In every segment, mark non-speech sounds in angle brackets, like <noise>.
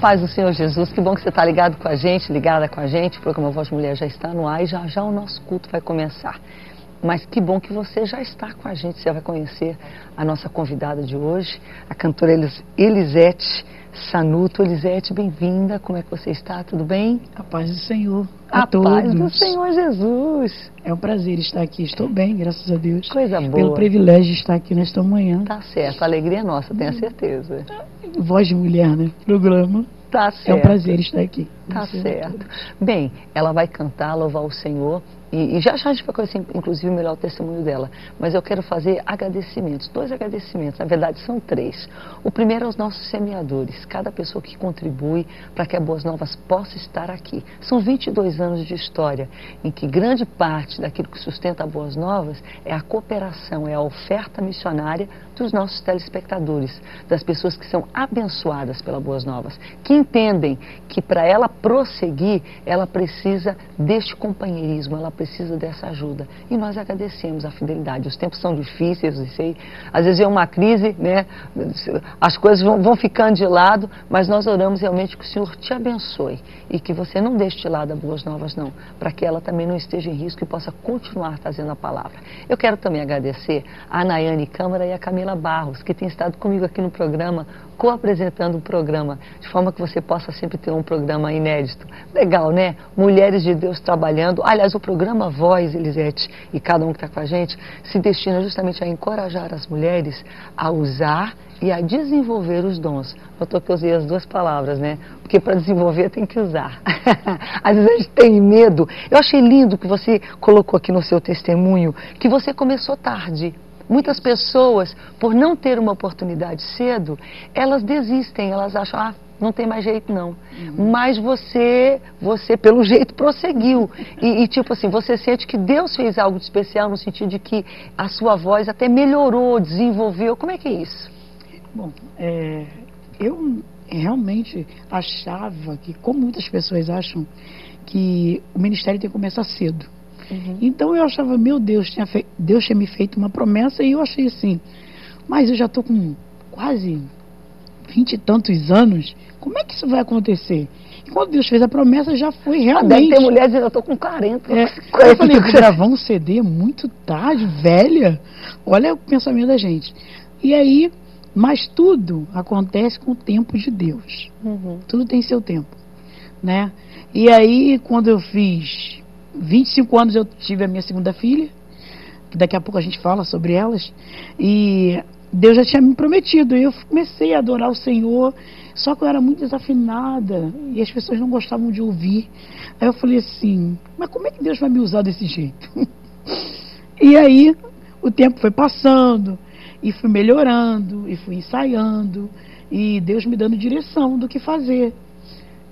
paz do Senhor Jesus, que bom que você está ligado com a gente, ligada com a gente. O programa Voz Mulher já está no ar e já já o nosso culto vai começar. Mas que bom que você já está com a gente, você vai conhecer a nossa convidada de hoje, a cantora Elis Elisete Sanuto. Elisete, bem-vinda, como é que você está? Tudo bem? A paz do Senhor a, a todos. paz do Senhor Jesus. É um prazer estar aqui, estou bem, graças a Deus. Coisa boa. Pelo privilégio de estar aqui nesta manhã. Tá certo, a alegria é nossa, tenho certeza. Voz de mulher, né? Programa. Tá certo. É um prazer estar aqui. Tá certo. Bem, ela vai cantar, louvar o Senhor e, e, já já a gente vai conhecer, inclusive, melhor o testemunho dela. Mas eu quero fazer agradecimentos, dois agradecimentos, na verdade são três. O primeiro é aos nossos semeadores, cada pessoa que contribui para que a Boas Novas possa estar aqui. São 22 anos de história em que grande parte daquilo que sustenta a Boas Novas é a cooperação, é a oferta missionária dos nossos telespectadores, das pessoas que são abençoadas pela Boas Novas, que entendem que para ela prosseguir, ela precisa deste companheirismo, ela precisa dessa ajuda. E nós agradecemos a fidelidade. Os tempos são difíceis, eu sei. Às vezes é uma crise, né? As coisas vão, vão ficando de lado, mas nós oramos realmente que o Senhor te abençoe e que você não deixe de lado a Boas Novas, não, para que ela também não esteja em risco e possa continuar trazendo a palavra. Eu quero também agradecer a Nayane Câmara e a Camila Barros, que têm estado comigo aqui no programa, co-apresentando o programa, de forma que você possa sempre ter um programa inédito. Legal, né? Mulheres de Deus trabalhando. Aliás, o programa programa Voz, Elisete, e cada um que está com a gente, se destina justamente a encorajar as mulheres a usar e a desenvolver os dons. Notou que eu usei as duas palavras, né? Porque para desenvolver tem que usar. <laughs> Às vezes a gente tem medo. Eu achei lindo que você colocou aqui no seu testemunho que você começou tarde. Muitas pessoas, por não ter uma oportunidade cedo, elas desistem, elas acham, ah, não tem mais jeito não. Uhum. Mas você, você pelo <laughs> jeito prosseguiu. E, e, tipo assim, você sente que Deus fez algo de especial no sentido de que a sua voz até melhorou, desenvolveu. Como é que é isso? Bom, é, eu realmente achava que, como muitas pessoas acham, que o ministério tem que começar cedo. Uhum. Então eu achava, meu Deus, tinha Deus tinha me feito uma promessa e eu achei assim, mas eu já estou com quase vinte e tantos anos, como é que isso vai acontecer? E quando Deus fez a promessa, já foi realmente. Ah, deve ter mulheres dizendo, eu estou com 40. É, <laughs> eu falei, gravar um CD muito tarde, velha. Olha o pensamento da gente. E aí, mas tudo acontece com o tempo de Deus. Uhum. Tudo tem seu tempo. Né? E aí, quando eu fiz 25 anos, eu tive a minha segunda filha. Que daqui a pouco a gente fala sobre elas. E Deus já tinha me prometido. E eu comecei a adorar o Senhor, só que eu era muito desafinada e as pessoas não gostavam de ouvir. Aí eu falei assim: mas como é que Deus vai me usar desse jeito? <laughs> e aí o tempo foi passando e fui melhorando e fui ensaiando e Deus me dando direção do que fazer.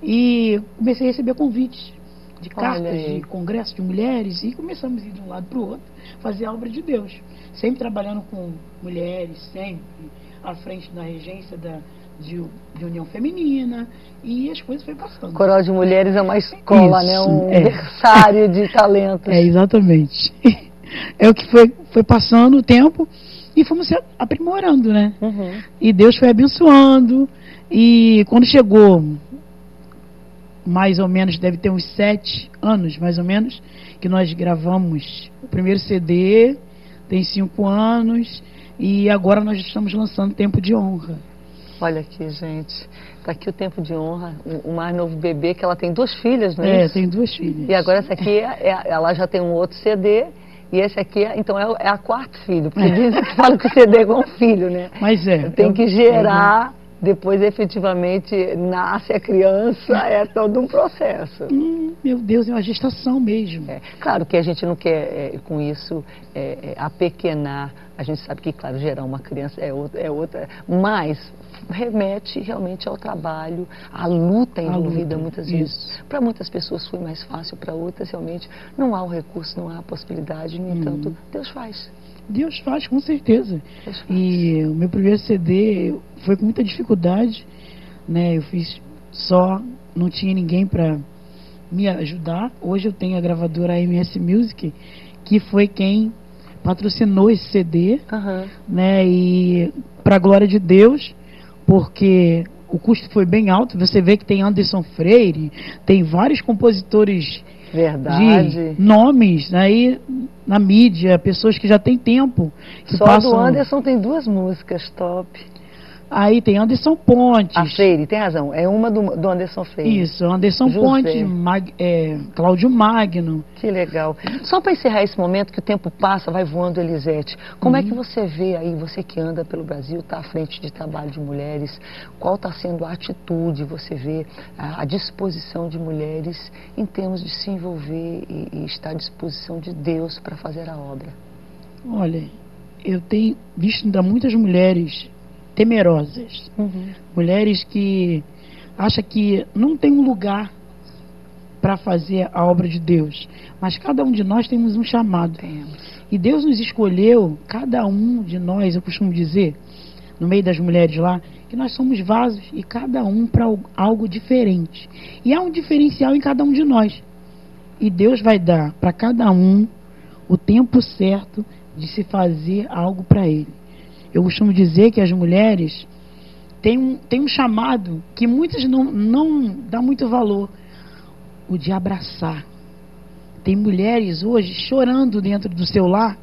E comecei a receber convites de cartas de congresso de mulheres e começamos a ir de um lado para o outro fazer a obra de Deus sempre trabalhando com mulheres, sempre à frente da regência da, de, de, União Feminina, e as coisas foi passando. Coral de Mulheres é uma escola? Isso, né? Um é. berçário de talentos. É, exatamente. <laughs> É o que foi, foi passando o tempo e fomos se aprimorando, né? Uhum. E Deus foi abençoando. E quando chegou, mais ou menos, deve ter uns sete anos, mais ou menos, que nós gravamos o primeiro CD tem cinco anos e agora nós estamos lançando Tempo de Honra. Olha aqui, gente. Está aqui o Tempo de Honra, o mais novo bebê, que ela tem duas filhas, não é? É, tem duas filhas. E agora essa aqui, é, é, ela já tem um outro CD. E esse aqui, é, então, é, é a quarto filho. Porque dizem que falam que o CD é igual um filho, né? Mas é. Tem que gerar depois efetivamente nasce a criança, é todo um processo. Hum, meu Deus, é uma gestação mesmo. É, claro que a gente não quer é, com isso é, é apequenar, a gente sabe que, claro, gerar uma criança é outra, é outra mas remete realmente ao trabalho, à luta envolvida luta, muitas vezes. Para muitas pessoas foi mais fácil, para outras realmente não há o recurso, não há a possibilidade, no hum. entanto, Deus faz. Deus faz, com certeza. Faz. E o meu primeiro CD foi com muita dificuldade, né? Eu fiz só, não tinha ninguém para me ajudar. Hoje eu tenho a gravadora MS Music, que foi quem patrocinou esse CD, uhum. né? E para glória de Deus, porque o custo foi bem alto. Você vê que tem Anderson Freire, tem vários compositores Verdade. de nomes aí na mídia, pessoas que já têm tempo. Só passam... do Anderson tem duas músicas top. Aí tem Anderson Pontes. A Freire, tem razão. É uma do, do Anderson Freire. Isso, Anderson José. Pontes, Mag, é, Cláudio Magno. Que legal. Só para encerrar esse momento, que o tempo passa, vai voando, Elisete. Como uhum. é que você vê aí, você que anda pelo Brasil, está à frente de trabalho de mulheres, qual está sendo a atitude, você vê a, a, disposição de mulheres em termos de se envolver e, e estar à disposição de Deus para fazer a obra? Olha, eu tenho visto ainda muitas mulheres temerosas. Uhum. Mulheres que acham que não tem um lugar para fazer a obra de Deus. Mas cada um de nós temos um chamado. Temos. E Deus nos escolheu, cada um de nós, eu costumo dizer, no meio das mulheres lá, que nós somos vasos e cada um para algo diferente. E há um diferencial em cada um de nós. E Deus vai dar para cada um o tempo certo de se fazer algo para Ele. Eu costumo dizer que as mulheres têm um, têm um chamado que muitas não, não dá muito valor, o de abraçar. Tem mulheres hoje chorando dentro do seu lar,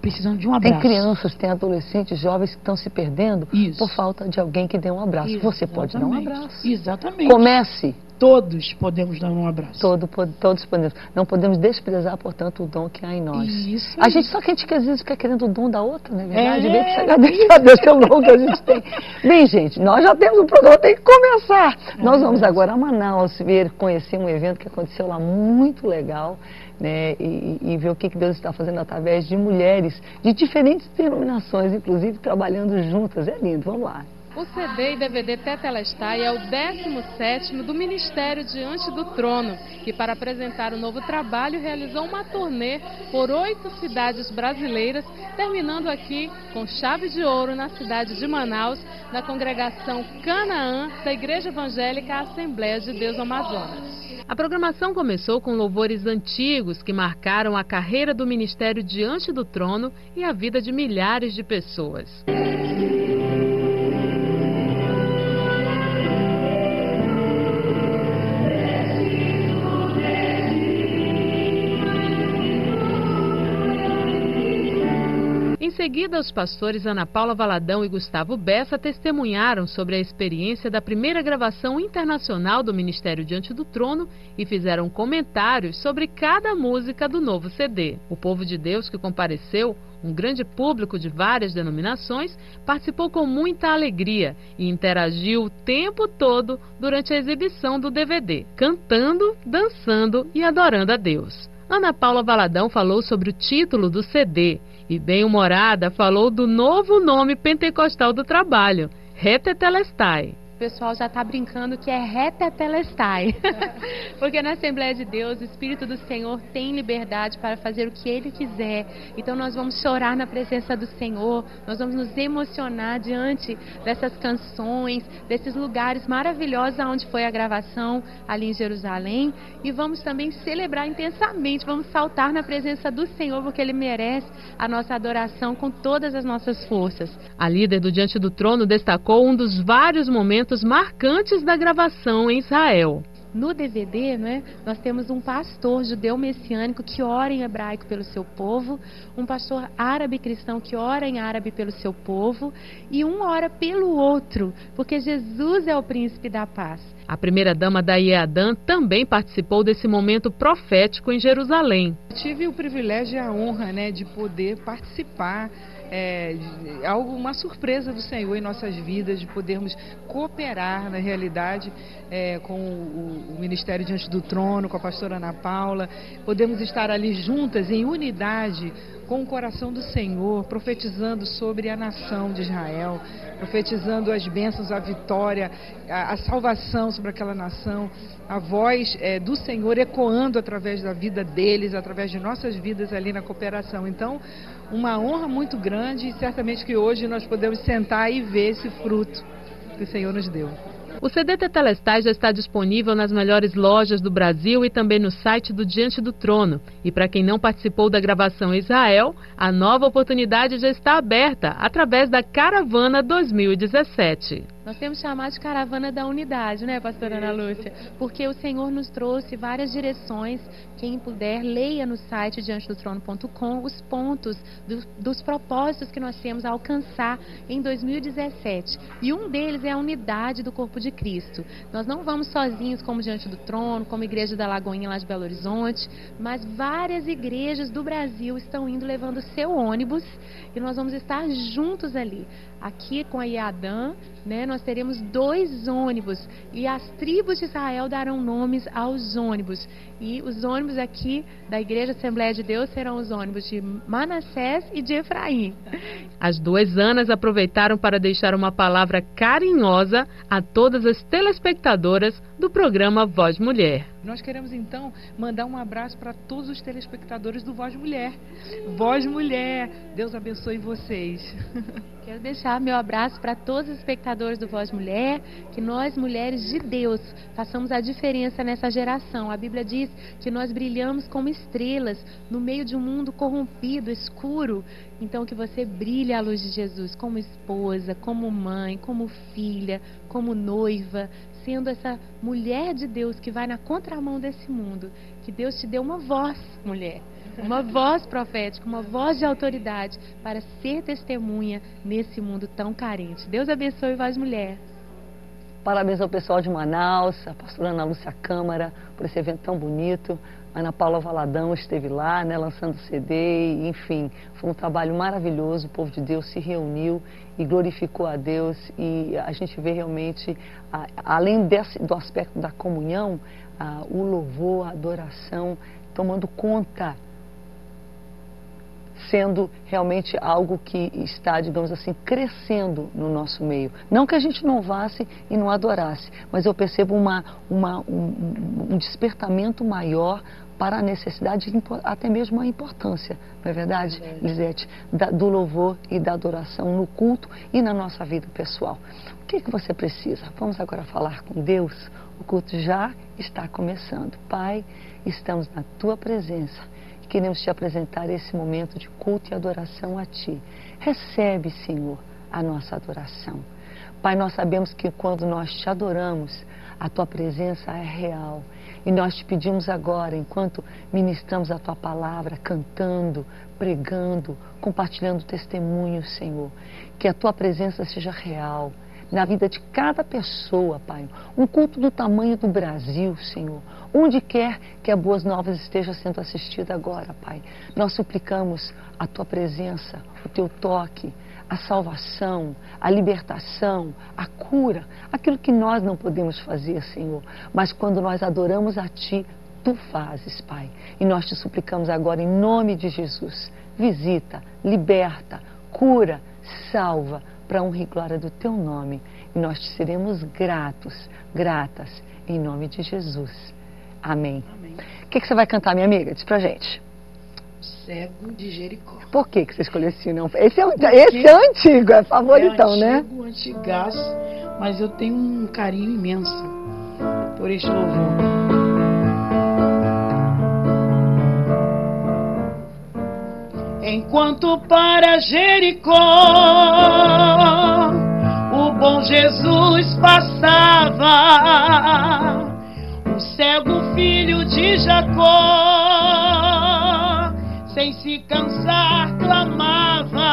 precisando de um abraço. Tem crianças, tem adolescentes, jovens que estão se perdendo Isso. por falta de alguém que dê um abraço. Exatamente. Você pode dar um abraço. Exatamente. Comece Todos podemos dar um abraço. Todo, todos podemos. Não podemos desprezar, portanto, o dom que há em nós. Isso. A gente só que a gente às vezes fica querendo o dom da outra, não é verdade? É, Vem que a Deus pelo dom que a gente tem. <laughs> Bem, gente, nós já temos o programa, tem que começar. É nós vamos agora a Manaus ver, conhecer um evento que aconteceu lá muito legal. Né, e, e, ver o que Deus está fazendo através de mulheres de diferentes denominações, inclusive trabalhando juntas. É lindo, vamos lá. O CD e DVD Tetelestai é o 17 do Ministério Diante do Trono, que para apresentar o novo trabalho realizou uma turnê por oito cidades brasileiras, terminando aqui com chave de ouro na cidade de Manaus, na congregação Canaã da Igreja Evangélica Assembleia de Deus Amazonas. A programação começou com louvores antigos que marcaram a carreira do Ministério Diante do Trono e a vida de milhares de pessoas. Seguida, os pastores Ana Paula Valadão e Gustavo Bessa testemunharam sobre a experiência da primeira gravação internacional do Ministério Diante do Trono e fizeram comentários sobre cada música do novo CD. O povo de Deus que compareceu, um grande público de várias denominações, participou com muita alegria e interagiu o tempo todo durante a exibição do DVD, cantando, dançando e adorando a Deus. Ana Paula Valadão falou sobre o título do CD e bem-humorada falou do novo nome pentecostal do trabalho, Retetelestai pessoal já está brincando que é retetelestai. <laughs> Porque na Assembleia de Deus, o Espírito do Senhor tem liberdade para fazer o que Ele quiser. Então nós vamos chorar na presença do Senhor, nós vamos nos emocionar diante dessas canções, desses lugares maravilhosos onde foi a gravação ali em Jerusalém. E vamos também celebrar intensamente, vamos saltar na presença do Senhor, porque Ele merece a nossa adoração com todas as nossas forças. A líder do Diante do Trono destacou um dos vários momentos momentos marcantes da gravação em Israel. No DVD, né, nós temos um pastor judeu messiânico que ora em hebraico pelo seu povo, um pastor árabe cristão que ora em árabe pelo seu povo e um ora pelo outro, porque Jesus é o príncipe da paz. A primeira-dama da IEADAN também participou desse momento profético em Jerusalém. tive o privilégio e a honra né, de poder participar é, algo, uma surpresa do Senhor em nossas vidas, de podermos cooperar na realidade é, com o, o, Ministério Diante do Trono, com a pastora Ana Paula, podemos estar ali juntas em unidade com o coração do Senhor, profetizando sobre a nação de Israel, profetizando as bênçãos, a vitória, a, a salvação sobre aquela nação, a voz é, do Senhor ecoando através da vida deles, através de nossas vidas ali na cooperação. Então, uma honra muito grande e certamente que hoje nós podemos sentar e ver esse fruto que o Senhor nos deu. O CD Tetelestai já está disponível nas melhores lojas do Brasil e também no site do Diante do Trono. E para quem não participou da gravação em Israel, a nova oportunidade já está aberta através da Caravana 2017. Nós temos chamado de caravana da unidade, né, pastora Ana Lúcia? Porque o Senhor nos trouxe várias direções. Quem puder, leia no site diante do trono.com os pontos do, dos propósitos que nós temos a alcançar em 2017. E um deles é a unidade do corpo de Cristo. Nós não vamos sozinhos como diante do trono, como igreja da Lagoinha lá de Belo Horizonte, mas várias igrejas do Brasil estão indo levando seu ônibus e nós vamos estar juntos ali. Aqui com a IADAM, né, nós teremos dois ônibus e as tribos de Israel darão nomes aos ônibus. E os ônibus aqui da Igreja Assembleia de Deus serão os ônibus de Manassés e de Efraim. As duas Anas aproveitaram para deixar uma palavra carinhosa a todas as telespectadoras do programa Voz Mulher. Nós queremos então mandar um abraço para todos os telespectadores do Voz Mulher. Voz Mulher, Deus abençoe vocês. <laughs> Quero deixar meu abraço para todos os espectadores do Voz Mulher, que nós, mulheres de Deus, façamos a diferença nessa geração. A Bíblia diz que nós brilhamos como estrelas no meio de um mundo corrompido, escuro. Então, que você brilhe à luz de Jesus como esposa, como mãe, como filha, como noiva, sendo essa mulher de Deus que vai na contramão desse mundo. Que Deus te dê uma voz, mulher uma <laughs> voz profética, uma voz de autoridade para ser testemunha nesse mundo tão carente. Deus abençoe Voz Mulher. Parabéns ao pessoal de Manaus, a pastora Ana Lúcia Câmara, por esse evento tão bonito. Ana Paula Valadão esteve lá, né, lançando CD, enfim, foi um trabalho maravilhoso. O povo de Deus se reuniu e glorificou a Deus. E a gente vê realmente, além desse, do aspecto da comunhão, o louvor, a adoração tomando conta sendo realmente algo que está, digamos assim, crescendo no nosso meio. Não que a gente não vasse e não adorasse, mas eu percebo uma, uma, um, um despertamento maior para a necessidade, até mesmo a importância, não é verdade, é Lisete, da, do louvor e da adoração no culto e na nossa vida pessoal. O que, é que você precisa? Vamos agora falar com Deus? O culto já está começando. Pai, estamos na tua presença queremos te apresentar esse momento de culto e adoração a Ti. Recebe, Senhor, a nossa adoração. Pai, nós sabemos que quando nós te adoramos, a Tua presença é real. E nós te pedimos agora, enquanto ministramos a Tua palavra, cantando, pregando, compartilhando testemunhos, Senhor, que a Tua presença seja real na vida de cada pessoa, Pai. Um culto do tamanho do Brasil, Senhor. Onde quer que a Boas Novas esteja sendo assistida agora, Pai. Nós suplicamos a Tua presença, o Teu toque, a salvação, a libertação, a cura, aquilo que nós não podemos fazer, Senhor. Mas quando nós adoramos a Ti, Tu fazes, Pai. E nós te suplicamos agora, em nome de Jesus, visita, liberta, cura, salva para honra e glória do teu nome. E nós te seremos gratos, gratas, em nome de Jesus. Amém. O que, que você vai cantar, minha amiga? Diz pra gente. Cego de Jericó. Por que, que você escolheu esse não? Esse é, esse é antigo, é favoritão, é né? antigo, né? antigaço, mas eu tenho um carinho imenso por este louvor. Enquanto para Jericó o bom Jesus passava, o cego filho de Jacó, sem se cansar, clamava: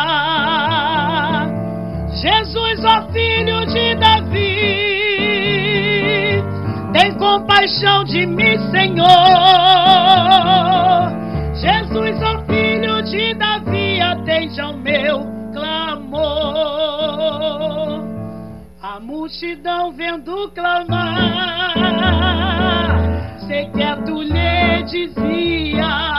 Jesus, ó filho de Davi, tem compaixão de mim, Senhor. Jesus, ó filho de Davi, atende ao meu clamor. A multidão vendo clamar, tu lhe dizia,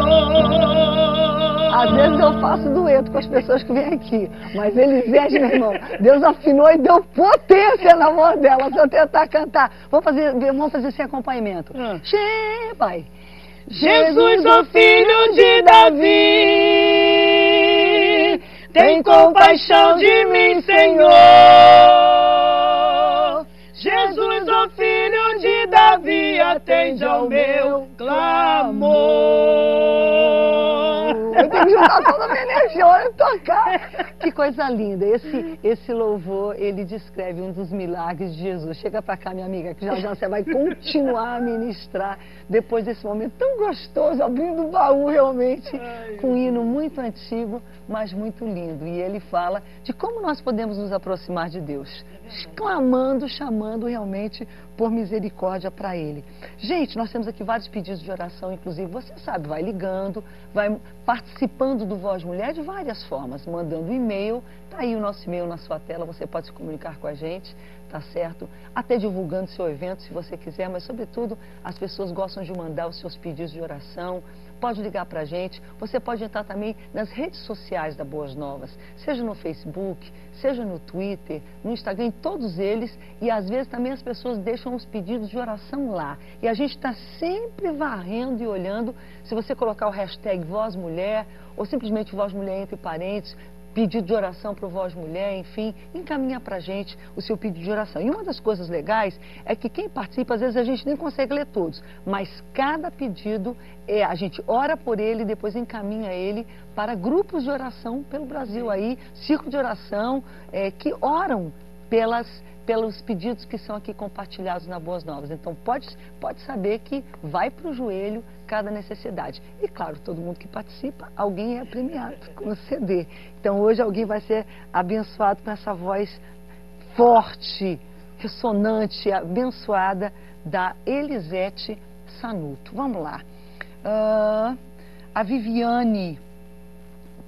faço doer com as pessoas que vêm aqui. Mas Elisete, meu irmão, Deus afinou e deu potência na voz dela. Se eu tentar cantar, vamos fazer, vamos fazer sem acompanhamento. Ah. Che, pai. Jesus, o filho de Davi, tem compaixão de mim, Senhor. Jesus, o filho de Davi, atende ao meu clamor. Eu tenho que juntar toda a minha energia e tocar. Que coisa linda. Esse, esse louvor, ele descreve um dos milagres de Jesus. Chega para cá, minha amiga, que já já você vai continuar a ministrar depois desse momento tão gostoso, abrindo o baú realmente, com um hino muito antigo, mas muito lindo. E ele fala de como nós podemos nos aproximar de Deus, clamando, chamando realmente por misericórdia para Ele. Gente, nós temos aqui vários pedidos de oração, inclusive, você sabe, vai ligando, vai participando do Voz Mulher de várias formas, mandando e-mail, tá aí o nosso e-mail na sua tela, você pode se comunicar com a gente, tá certo? Até divulgando seu evento, se você quiser, mas sobretudo as pessoas gostam de mandar os seus pedidos de oração, pode ligar para a gente, você pode entrar também nas redes sociais da Boas Novas, seja no Facebook, seja no Twitter, no Instagram, em todos eles, e às vezes também as pessoas deixam os pedidos de oração lá. E a gente está sempre varrendo e olhando, se você colocar o hashtag Voz Mulher, ou simplesmente Voz Mulher entre parênteses, pedido de oração para o Voz Mulher, enfim, encaminha para a gente o seu pedido de oração. E uma das coisas legais é que quem participa, às vezes a gente nem consegue ler todos, mas cada pedido, é, a gente ora por ele e depois encaminha ele para grupos de oração pelo Brasil aí, círculo de oração, é, que oram pelas pelos pedidos que são aqui compartilhados na Boas Novas. Então, pode, pode saber que vai para o joelho cada necessidade. E, claro, todo mundo que participa, alguém é premiado com o CD. Então, hoje alguém vai ser abençoado com essa voz forte, ressonante, abençoada da Elisete Sanuto. Vamos lá. Uh, a Viviane,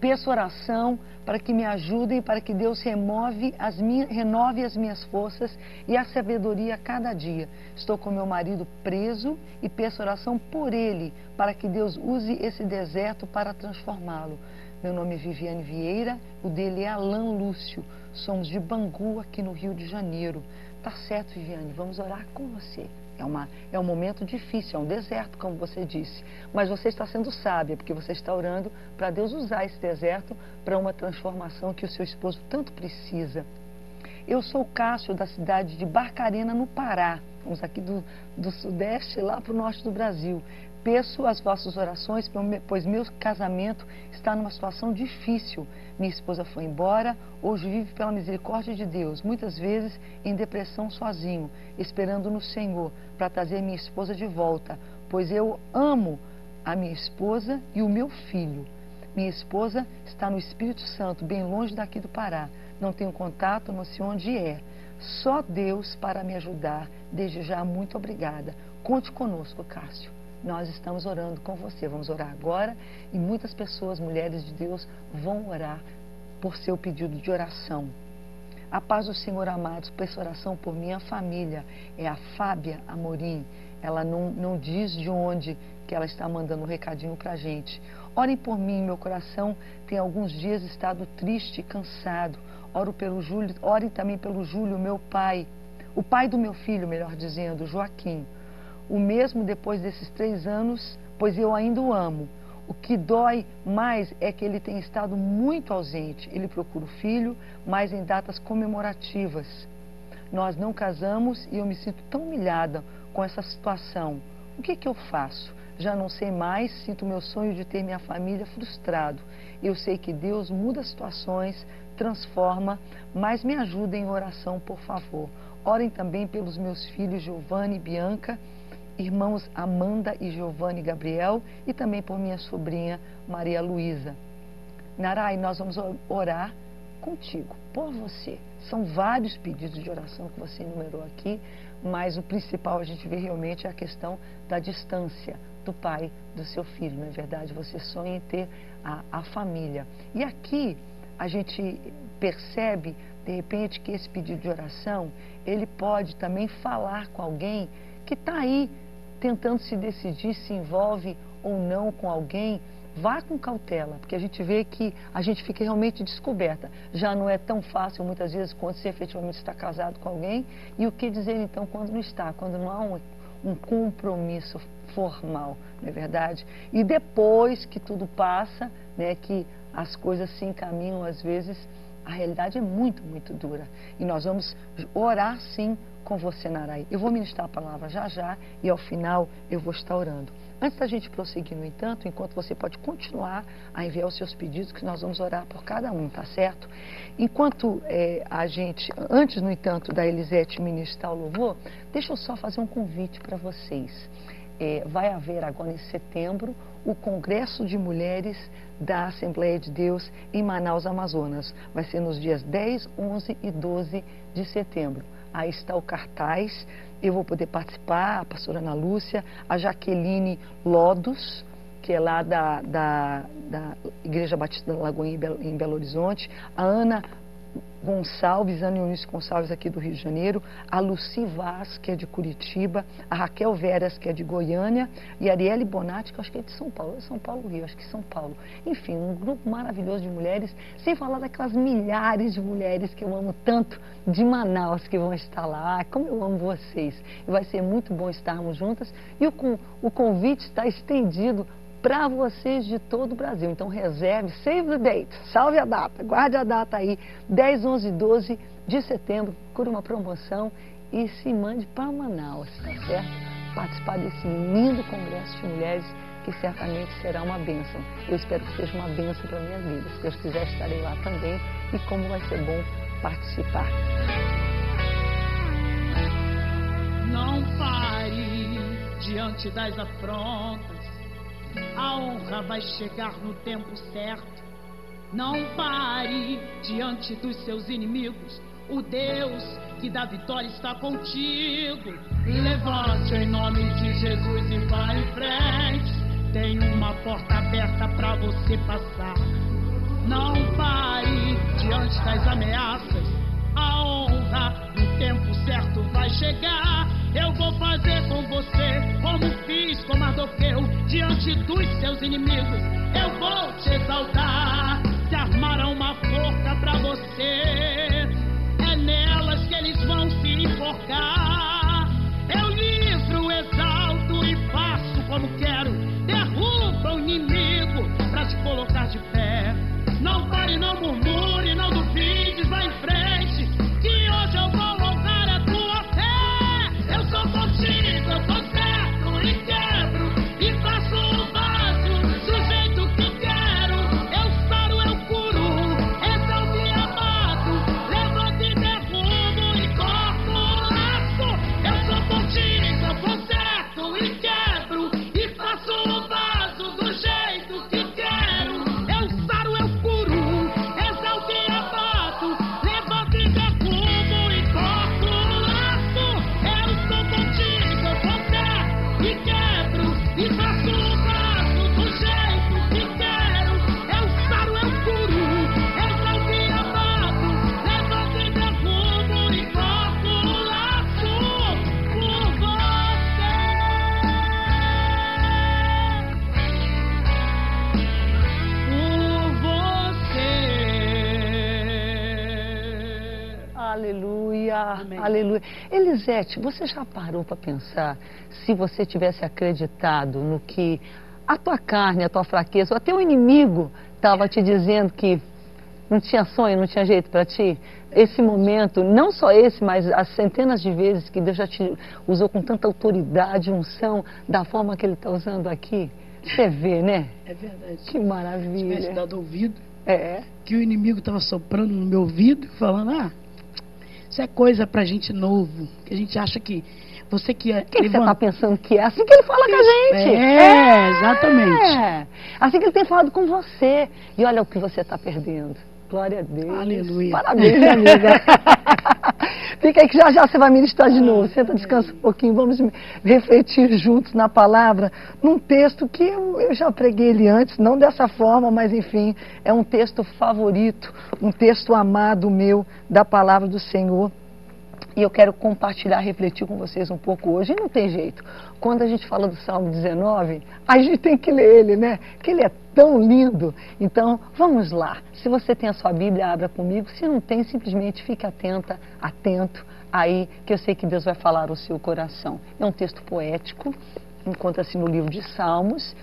peço oração para que me ajudem, para que Deus remove as minhas, renove as minhas forças e a sabedoria a cada dia. Estou com meu marido preso e peço oração por ele, para que Deus use esse deserto para transformá-lo. Meu nome é Viviane Vieira, o dele é Alain Lúcio. Somos de Bangu, aqui no Rio de Janeiro. Tá certo, Viviane, vamos orar com você. É, uma, é um momento difícil, é um deserto, como você disse. Mas você está sendo sábia, porque você está orando para Deus usar esse deserto para uma transformação que o seu esposo tanto precisa. Eu sou o Cássio, da cidade de Barcarena, no Pará. Vamos aqui do, do sudeste lá para o norte do Brasil. Peço as vossas orações, pois meu casamento está numa situação difícil. Minha esposa foi embora, hoje vive pela misericórdia de Deus, muitas vezes em depressão sozinho, esperando no Senhor para trazer minha esposa de volta, pois eu amo a minha esposa e o meu filho. Minha esposa está no Espírito Santo, bem longe daqui do Pará. Não tenho contato, não sei onde é. Só Deus para me ajudar. Desde já, muito obrigada. Conte conosco, Cássio nós estamos orando com você. Vamos orar agora e muitas pessoas, mulheres de Deus, vão orar por seu pedido de oração. A paz do Senhor, amados, peço oração por minha família. É a Fábia Amorim. Ela não, não diz de onde que ela está mandando um recadinho para a gente. Orem por mim, meu coração tem alguns dias estado triste e cansado. Oro pelo Júlio, orem também pelo Júlio, meu pai, o pai do meu filho, melhor dizendo, Joaquim o mesmo depois desses três anos, pois eu ainda o amo. O que dói mais é que ele tem estado muito ausente. Ele procura o filho, mas em datas comemorativas. Nós não casamos e eu me sinto tão humilhada com essa situação. O que, que eu faço? Já não sei mais, sinto meu sonho de ter minha família frustrado. Eu sei que Deus muda situações, transforma, mas me ajudem em oração, por favor. Orem também pelos meus filhos Giovanni e Bianca irmãos Amanda e Giovanni Gabriel e também por minha sobrinha Maria Luísa. Narai, nós vamos orar contigo, por você. São vários pedidos de oração que você enumerou aqui, mas o principal a gente vê realmente é a questão da distância do pai do seu filho, não é verdade? Você sonha em ter a, a família. E aqui a gente percebe, de repente, que esse pedido de oração, ele pode também falar com alguém que está aí tentando se decidir se envolve ou não com alguém, vá com cautela, porque a gente vê que a gente fica realmente descoberta. Já não é tão fácil muitas vezes quando você efetivamente está casado com alguém. E o que dizer então quando não está, quando não há um, um compromisso formal, não é verdade? E depois que tudo passa, né, que as coisas se encaminham às vezes, a realidade é muito, muito dura. E nós vamos orar sim com você, Narai. Eu vou ministrar a palavra já já e ao final eu vou estar orando. Antes da gente prosseguir, no entanto, enquanto você pode continuar a enviar os seus pedidos, que nós vamos orar por cada um, tá certo? Enquanto é, a gente, antes, no entanto, da Elisete ministrar o louvor, deixa eu só fazer um convite para vocês. É, vai haver agora em setembro o Congresso de Mulheres da Assembleia de Deus em Manaus, Amazonas. Vai ser nos dias 10, 11 e 12 de setembro. Aí está o cartaz eu vou poder participar, a pastora Ana Lúcia, a Jaqueline Lodos, que é lá da, da, da Igreja Batista da Lagoinha em Belo Horizonte, a Ana Gonçalves, Ana Eunice Gonçalves aqui do Rio de Janeiro, a Luci Vaz, que é de Curitiba, a Raquel Veras, que é de Goiânia, e a Arielle Bonatti, que acho que é de São Paulo, São Paulo Rio, acho que São Paulo. Enfim, um grupo maravilhoso de mulheres, sem falar daquelas milhares de mulheres que eu amo tanto de Manaus que vão estar lá. Como eu amo vocês. E vai ser muito bom estarmos juntas. E o, o convite está estendido para vocês de todo o Brasil. Então reserve, save the date, salve a data, guarde a data aí, 10, 11 e 12 de setembro, cura uma promoção e se mande para Manaus, tá certo? Participar desse lindo congresso de mulheres que certamente será uma bênção. Eu espero que seja uma bênção para minha vida. Se Deus quiser, estarei lá também e como vai ser bom participar. Não pare diante das afrontas a honra vai chegar no tempo certo. Não pare diante dos seus inimigos. O Deus que dá vitória está contigo. Levante em nome de Jesus e vá em frente. Tem uma porta aberta para você passar. Não pare diante das ameaças. A honra no tempo certo vai chegar. Eu vou fazer com você como fiz com Mardoqueu diante dos seus inimigos. Eu vou te exaltar. Se armaram uma forca para você, Elisete, você já parou para pensar se você tivesse acreditado no que a tua carne, a tua fraqueza, ou até o inimigo estava te dizendo que não tinha sonho, não tinha jeito para ti? Esse momento, não só esse, mas as centenas de vezes que Deus já te usou com tanta autoridade, unção, da forma que Ele está usando aqui. Você vê, né? É verdade. Que maravilha. Se tivesse dado ouvido, é. que o inimigo estava soprando no meu ouvido, falando, ah, isso é coisa pra gente novo, que a gente acha que você que é. Levanta... você está pensando que é? Assim que ele fala com a gente. É, é, exatamente. É. Assim que ele tem falado com você. E olha o que você está perdendo. Glória a Deus. Aleluia. Parabéns, <laughs> amiga. Fica aí que já já você vai ministrar de novo. Senta, descansa um pouquinho. Vamos refletir juntos na palavra, num texto que eu, eu já preguei ele antes, não dessa forma, mas enfim, é um texto favorito, um texto amado meu da palavra do Senhor. E eu quero compartilhar, refletir com vocês um pouco hoje. E não tem jeito. Quando a gente fala do Salmo 19, a gente tem que ler ele, né? Que ele é tão lindo. Então, vamos lá. Se você tem a sua Bíblia, abra comigo. Se não tem, simplesmente fique atenta, atento aí, que eu sei que Deus vai falar o seu coração. É um texto poético, encontra-se no livro de Salmos,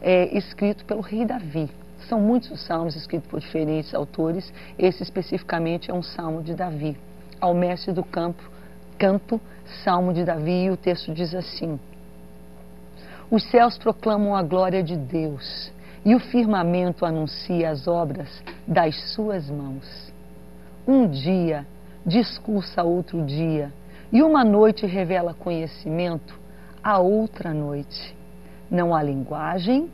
é, escrito pelo rei Davi. São muitos os salmos escritos por diferentes autores. Esse especificamente é um salmo de Davi ao mestre do campo, canto, Salmo de Davi, e o texto diz assim: Os céus proclamam a glória de Deus, e o firmamento anuncia as obras das suas mãos. Um dia discursa outro dia, e uma noite revela conhecimento a outra noite. Não há linguagem,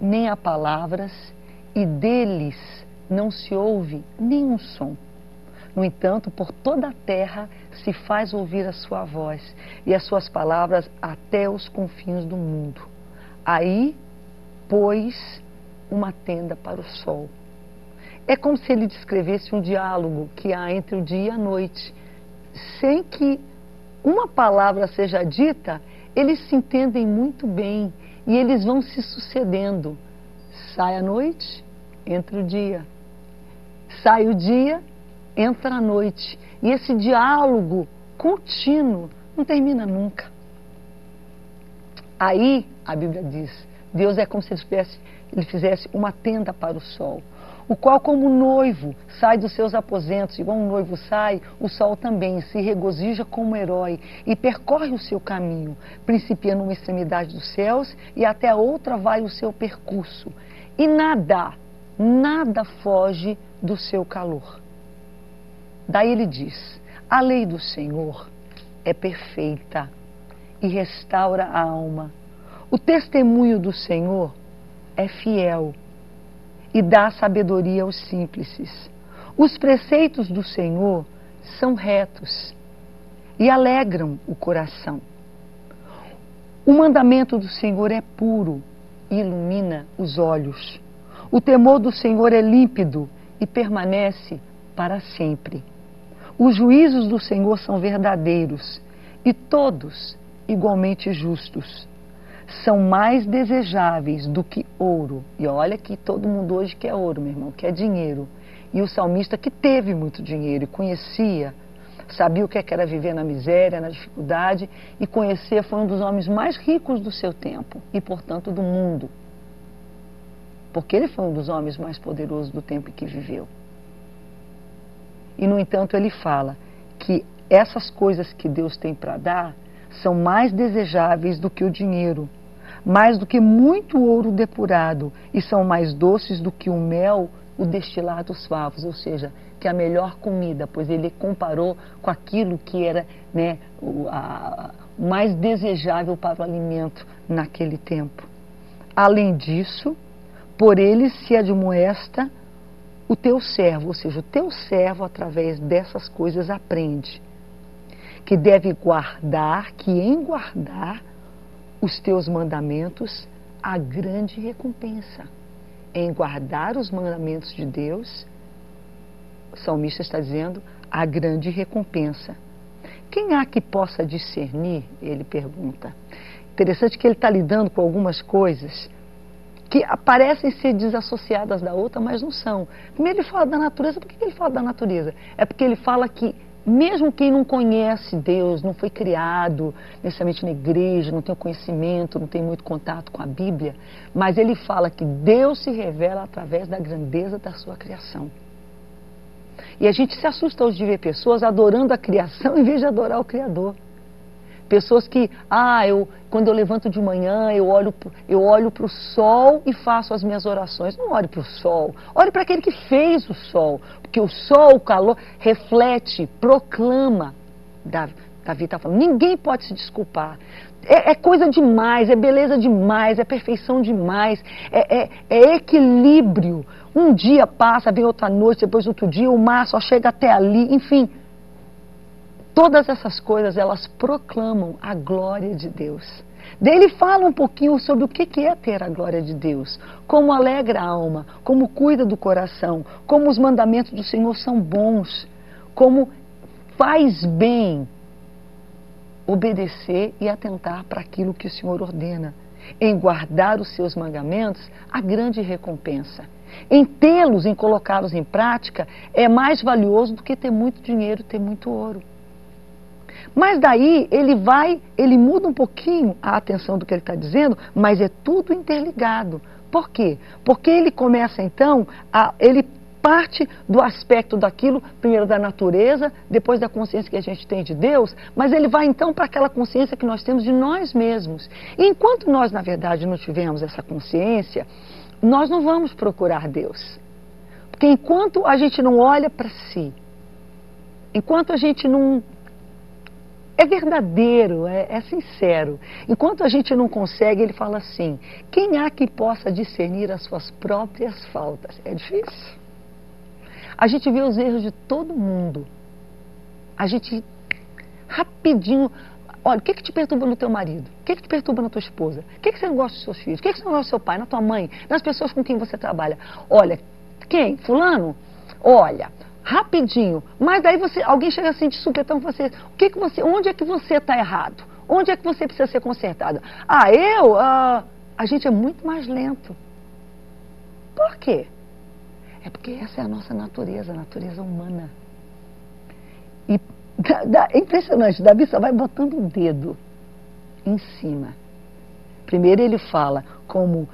nem há palavras, e deles não se ouve nenhum som. No entanto, por toda a terra se faz ouvir a sua voz e as suas palavras até os confins do mundo. Aí pôs uma tenda para o sol. É como se ele descrevesse um diálogo que há entre o dia e a noite, sem que uma palavra seja dita, eles se entendem muito bem e eles vão se sucedendo. Sai a noite, entra o dia. Sai o dia, entra a noite. E esse diálogo contínuo não termina nunca. Aí, a Bíblia diz, Deus é como se ele fizesse, ele fizesse uma tenda para o sol, o qual, como noivo, sai dos seus aposentos, igual um noivo sai, o sol também se regozija como herói e percorre o seu caminho, principia numa extremidade dos céus e até a outra vai o seu percurso. E nada, nada foge do seu calor. Daí ele diz: a lei do Senhor é perfeita e restaura a alma. O testemunho do Senhor é fiel e dá sabedoria aos simples. Os preceitos do Senhor são retos e alegram o coração. O mandamento do Senhor é puro e ilumina os olhos. O temor do Senhor é límpido e permanece para sempre. Os juízos do Senhor são verdadeiros e todos igualmente justos. São mais desejáveis do que ouro. E olha que todo mundo hoje quer ouro, meu irmão, quer dinheiro. E o salmista que teve muito dinheiro e conhecia, sabia o que é era viver na miséria, na dificuldade, e conhecer foi um dos homens mais ricos do seu tempo e, portanto, do mundo. Porque ele foi um dos homens mais poderosos do tempo em que viveu. E, no entanto, ele fala que essas coisas que Deus tem para dar são mais desejáveis do que o dinheiro, mais do que muito ouro depurado, e são mais doces do que o mel, o destilar dos favos, ou seja, que a melhor comida, pois ele comparou com aquilo que era né, o a, mais desejável para o alimento naquele tempo. Além disso, por ele se admoesta o teu servo, ou seja, o teu servo, através dessas coisas, aprende que deve guardar, que em guardar os teus mandamentos, a grande recompensa. Em guardar os mandamentos de Deus, o salmista está dizendo, a grande recompensa. Quem há que possa discernir? Ele pergunta. Interessante que ele está lidando com algumas coisas que parecem ser desassociadas da outra, mas não são. Primeiro ele fala da natureza, por que ele fala da natureza? É porque ele fala que mesmo quem não conhece Deus, não foi criado necessariamente na igreja, não tem o conhecimento, não tem muito contato com a Bíblia, mas ele fala que Deus se revela através da grandeza da sua criação. E a gente se assusta hoje de ver pessoas adorando a criação <laughs> em vez de adorar o Criador. Pessoas que, ah, eu, quando eu levanto de manhã, eu olho, eu olho para o sol e faço as minhas orações. Não olhe para o sol, olhe para aquele que fez o sol. Porque o sol, o calor, reflete, proclama. Davi está falando, ninguém pode se desculpar. É, é, coisa demais, é beleza demais, é perfeição demais, é, é, é equilíbrio. Um dia passa, vem outra noite, depois outro dia, o mar só chega até ali, enfim. Todas essas coisas, elas proclamam a glória de Deus. Dele fala um pouquinho sobre o que é ter a glória de Deus, como alegra a alma, como cuida do coração, como os mandamentos do Senhor são bons, como faz bem obedecer e atentar para aquilo que o Senhor ordena. Em guardar os seus mandamentos, a grande recompensa. Em tê-los, em colocá-los em prática, é mais valioso do que ter muito dinheiro, ter muito ouro. Mas daí ele vai, ele muda um pouquinho a atenção do que ele está dizendo, mas é tudo interligado. Por quê? Porque ele começa então, a, ele parte do aspecto daquilo, primeiro da natureza, depois da consciência que a gente tem de Deus, mas ele vai então para aquela consciência que nós temos de nós mesmos. E enquanto nós, na verdade, não tivermos essa consciência, nós não vamos procurar Deus. Porque enquanto a gente não olha para si, enquanto a gente não é verdadeiro, é, é, sincero. Enquanto a gente não consegue, ele fala assim: quem há que possa discernir as suas próprias faltas? É difícil. A gente vê os erros de todo mundo. A gente rapidinho. Olha, o que, que te perturba no teu marido? O que, que te perturba na tua esposa? O que, que você não gosta dos seus filhos? O que, que você não gosta do seu pai, na tua mãe, nas pessoas com quem você trabalha? Olha, quem? Fulano? Olha, rapidinho. Mas daí você, alguém chega assim de supetão com você. O que, que você, onde é que você está errado? Onde é que você precisa ser consertado? Ah, eu? Ah, a gente é muito mais lento. Por quê? É porque essa é a nossa natureza, a natureza humana. E <laughs> da, da, é impressionante, Davi só vai botando o dedo em cima. Primeiro ele fala como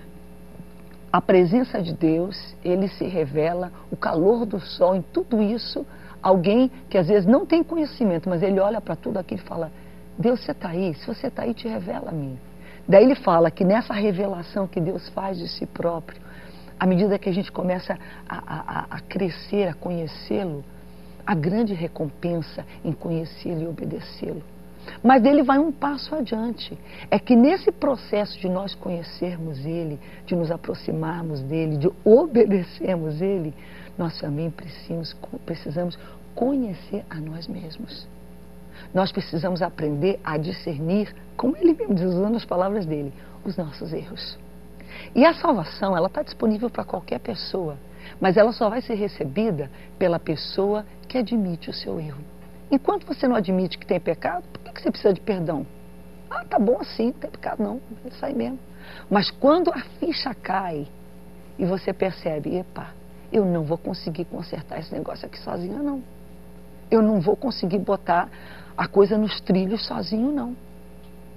a presença de Deus, ele se revela, o calor do sol, em tudo isso, alguém que às vezes não tem conhecimento, mas ele olha para tudo aquilo e fala: Deus, você está aí, se você está aí, te revela a mim. Daí ele fala que nessa revelação que Deus faz de si próprio, à medida que a gente começa a, a, a crescer, a conhecê-lo, a grande recompensa em conhecê-lo e obedecê-lo. Mas ele vai um passo adiante. É que nesse processo de nós conhecermos Ele, de nos aproximarmos dele, de obedecermos Ele, nós também precisamos, precisamos conhecer a nós mesmos. Nós precisamos aprender a discernir, como ele mesmo diz, usando as palavras dele, os nossos erros. E a salvação, ela está disponível para qualquer pessoa, mas ela só vai ser recebida pela pessoa que admite o seu erro. Enquanto você não admite que tem pecado, por que você precisa de perdão? Ah, tá bom assim, não tem pecado não, sai mesmo. Mas quando a ficha cai e você percebe, epa, eu não vou conseguir consertar esse negócio aqui sozinha, não. Eu não vou conseguir botar a coisa nos trilhos sozinho, não.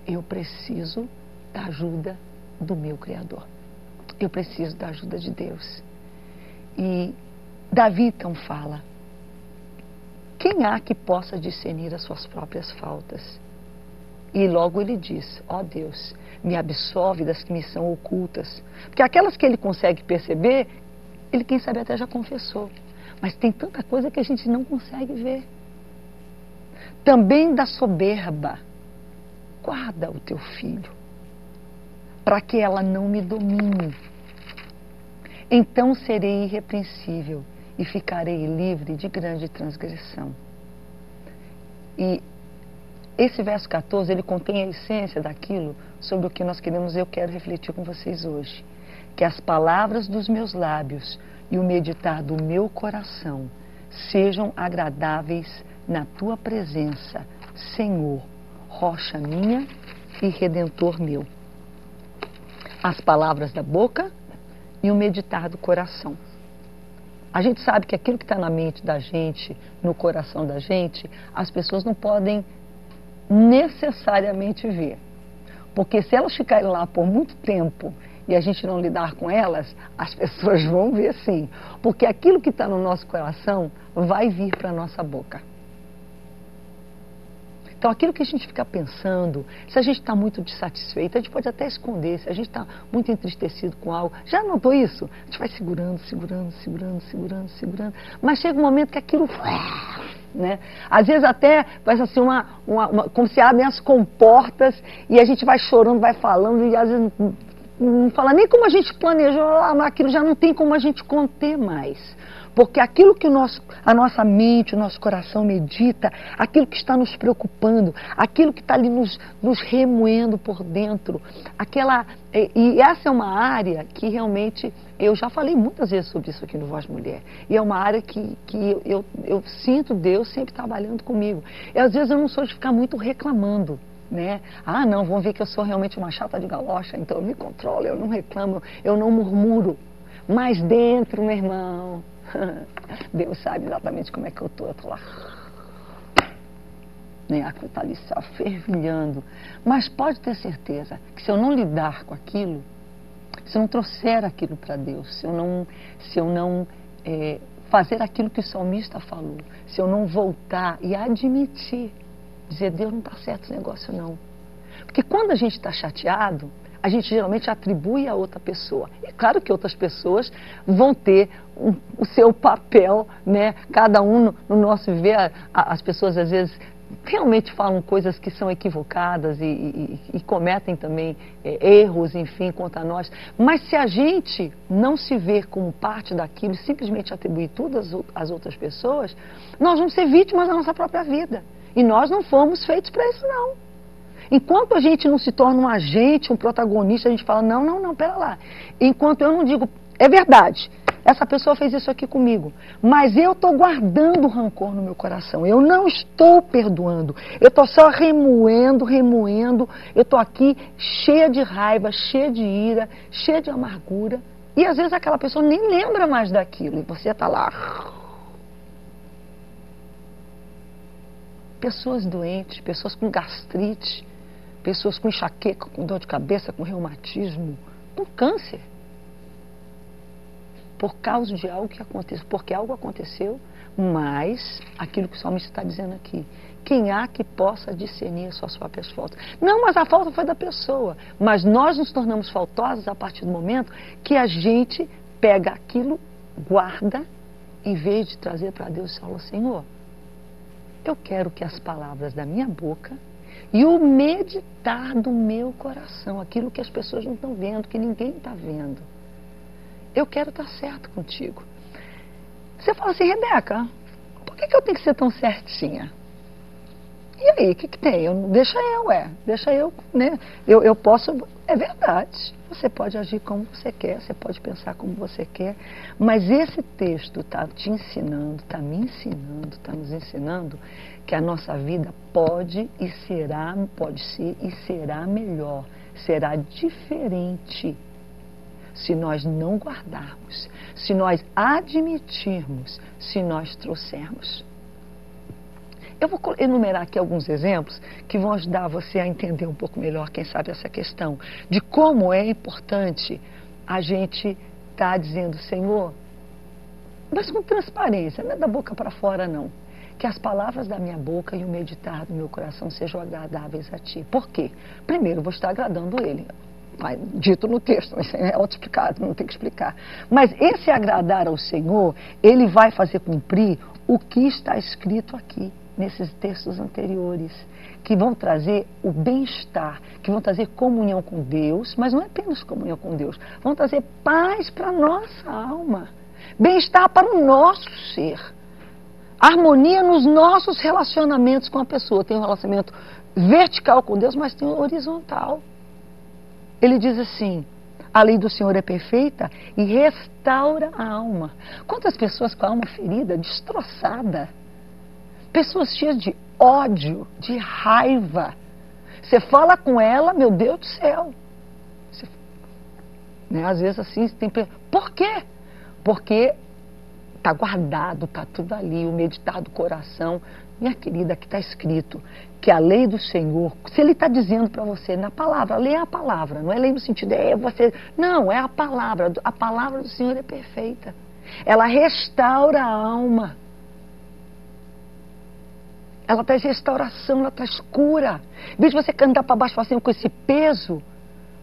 Eu preciso da ajuda do meu Criador. Eu preciso da ajuda de Deus. E Davi então fala: quem há que possa discernir as suas próprias faltas? E logo ele diz: Ó oh Deus, me absolve das que me são ocultas. Porque aquelas que ele consegue perceber, ele, quem sabe, até já confessou. Mas tem tanta coisa que a gente não consegue ver. Também da soberba. Guarda o teu filho para que ela não me domine. Então serei irrepreensível e ficarei livre de grande transgressão. E esse verso 14, ele contém a essência daquilo sobre o que nós queremos, eu quero refletir com vocês hoje. Que as palavras dos meus lábios e o meditar do meu coração sejam agradáveis na tua presença, Senhor, rocha minha e redentor meu as palavras da boca e o meditar do coração. A gente sabe que aquilo que está na mente da gente, no coração da gente, as pessoas não podem necessariamente ver. Porque se elas ficarem lá por muito tempo e a gente não lidar com elas, as <laughs> pessoas vão ver sim. Porque aquilo que está no nosso coração vai vir para a nossa boca. Então, aquilo que a gente fica pensando, se a gente está muito dissatisfeito, a gente pode até esconder, se a gente está muito entristecido com algo. Já notou isso? A gente vai segurando, segurando, segurando, segurando, segurando. Mas chega um momento que aquilo. <laughs> Né? Às vezes até parece assim uma, uma, uma, como se abrem as comportas e a gente vai chorando, vai falando e às vezes não, não fala nem como a gente planejou, mas aquilo já não tem como a gente conter mais. Porque aquilo que nosso, a nossa mente, o nosso coração medita, aquilo que está nos preocupando, aquilo que está ali nos, nos remoendo por dentro, aquela. E essa é uma área que realmente Eu já falei muitas vezes sobre isso aqui no Voz Mulher. E é uma área que, que eu, eu, eu sinto Deus sempre trabalhando comigo. E às vezes eu não sou de ficar muito reclamando. Né? Ah, não, vão ver que eu sou realmente uma chata de galocha, então eu me controlo, eu não reclamo, eu não murmuro. Mas dentro, meu irmão, <laughs> Deus sabe exatamente como é que eu estou. Eu estou lá. Né? A coisa está ali só fervilhando. Mas pode ter certeza que se eu não lidar com aquilo, se eu não trouxer aquilo para Deus, se eu não, se eu não é, fazer aquilo que o salmista falou, se eu não voltar e admitir, dizer, Deus não está certo esse negócio não. Porque quando a gente está chateado, a gente geralmente atribui a outra pessoa. É claro que outras pessoas vão ter um, o seu papel, né? Cada um no, no nosso viver, as pessoas às vezes realmente falam coisas que são equivocadas e, e, e cometem também é, erros, enfim, contra nós. Mas se a gente não se vê como parte daquilo e simplesmente atribuir tudo às, às outras pessoas, nós vamos ser vítimas da nossa própria vida. E nós não fomos feitos para isso, não. Enquanto a gente não se torna um agente, um protagonista, a gente fala, não, não, não, pera lá. Enquanto eu não digo, é verdade, essa pessoa fez isso aqui comigo, mas eu estou guardando rancor no meu coração, eu não estou perdoando, eu estou só remoendo, remoendo, eu estou aqui cheia de raiva, cheia de ira, cheia de amargura, e às vezes aquela pessoa nem lembra mais daquilo, e você está lá pessoas doentes, pessoas com gastrite, pessoas com enxaqueca, com dor de cabeça, com reumatismo, com câncer. Por causa de algo que aconteceu, porque algo aconteceu, mas aquilo que o salmista está dizendo aqui, quem há que possa discernir as suas próprias faltas? Não, mas a falta foi da pessoa. Mas nós nos tornamos faltosos a partir do momento que a gente pega aquilo, guarda, em vez de trazer para Deus e fala, Senhor, eu quero que as palavras da minha boca e o meditar do meu coração, aquilo que as pessoas não estão vendo, que ninguém está vendo. Eu quero estar certo contigo. Você fala assim, Rebeca, por que, que eu tenho que ser tão certinha? E aí, o que, que tem? Eu, deixa eu, é. Deixa eu, né? Eu, eu posso. É verdade. Você pode agir como você quer, você pode pensar como você quer. Mas esse texto está te ensinando, está me ensinando, está nos ensinando que a nossa vida pode e será, pode ser e será melhor, será diferente se nós não guardarmos, se nós admitirmos, se nós trouxermos. Eu vou enumerar aqui alguns exemplos que vão ajudar você a entender um pouco melhor, quem sabe, essa questão de como é importante a gente estar tá dizendo, Senhor, mas com transparência, não é da boca para fora, não. Que as palavras da minha boca e o meditar do meu coração sejam agradáveis a Ti. Por quê? Primeiro, vou estar agradando Ele. Dito no texto, mas é auto-explicado, não tem que explicar. Mas esse agradar ao Senhor, Ele vai fazer cumprir o que está escrito aqui nesses textos anteriores, que vão trazer o bem-estar, que vão trazer comunhão com Deus, mas não é apenas comunhão com Deus, vão trazer paz para a nossa alma, bem-estar para o nosso ser, harmonia nos nossos relacionamentos com a pessoa. Tem um relacionamento vertical com Deus, mas tem um horizontal. Ele diz assim: a lei do Senhor é perfeita e restaura a alma. Quantas pessoas com a alma ferida, destroçada, Pessoas cheias de ódio, de raiva. Você fala com ela, meu Deus do céu. Você, né, às vezes assim, tem Por quê? Porque está guardado, está tudo ali, o meditar do coração. Minha querida, que está escrito que a lei do Senhor, se Ele está dizendo para você na palavra, lê a palavra, não é lei no sentido, é você. Não, é a palavra. A palavra do Senhor é perfeita. Ela restaura a alma. Ela traz restauração, ela traz cura. Em vez de você cantar para baixo assim, com esse peso,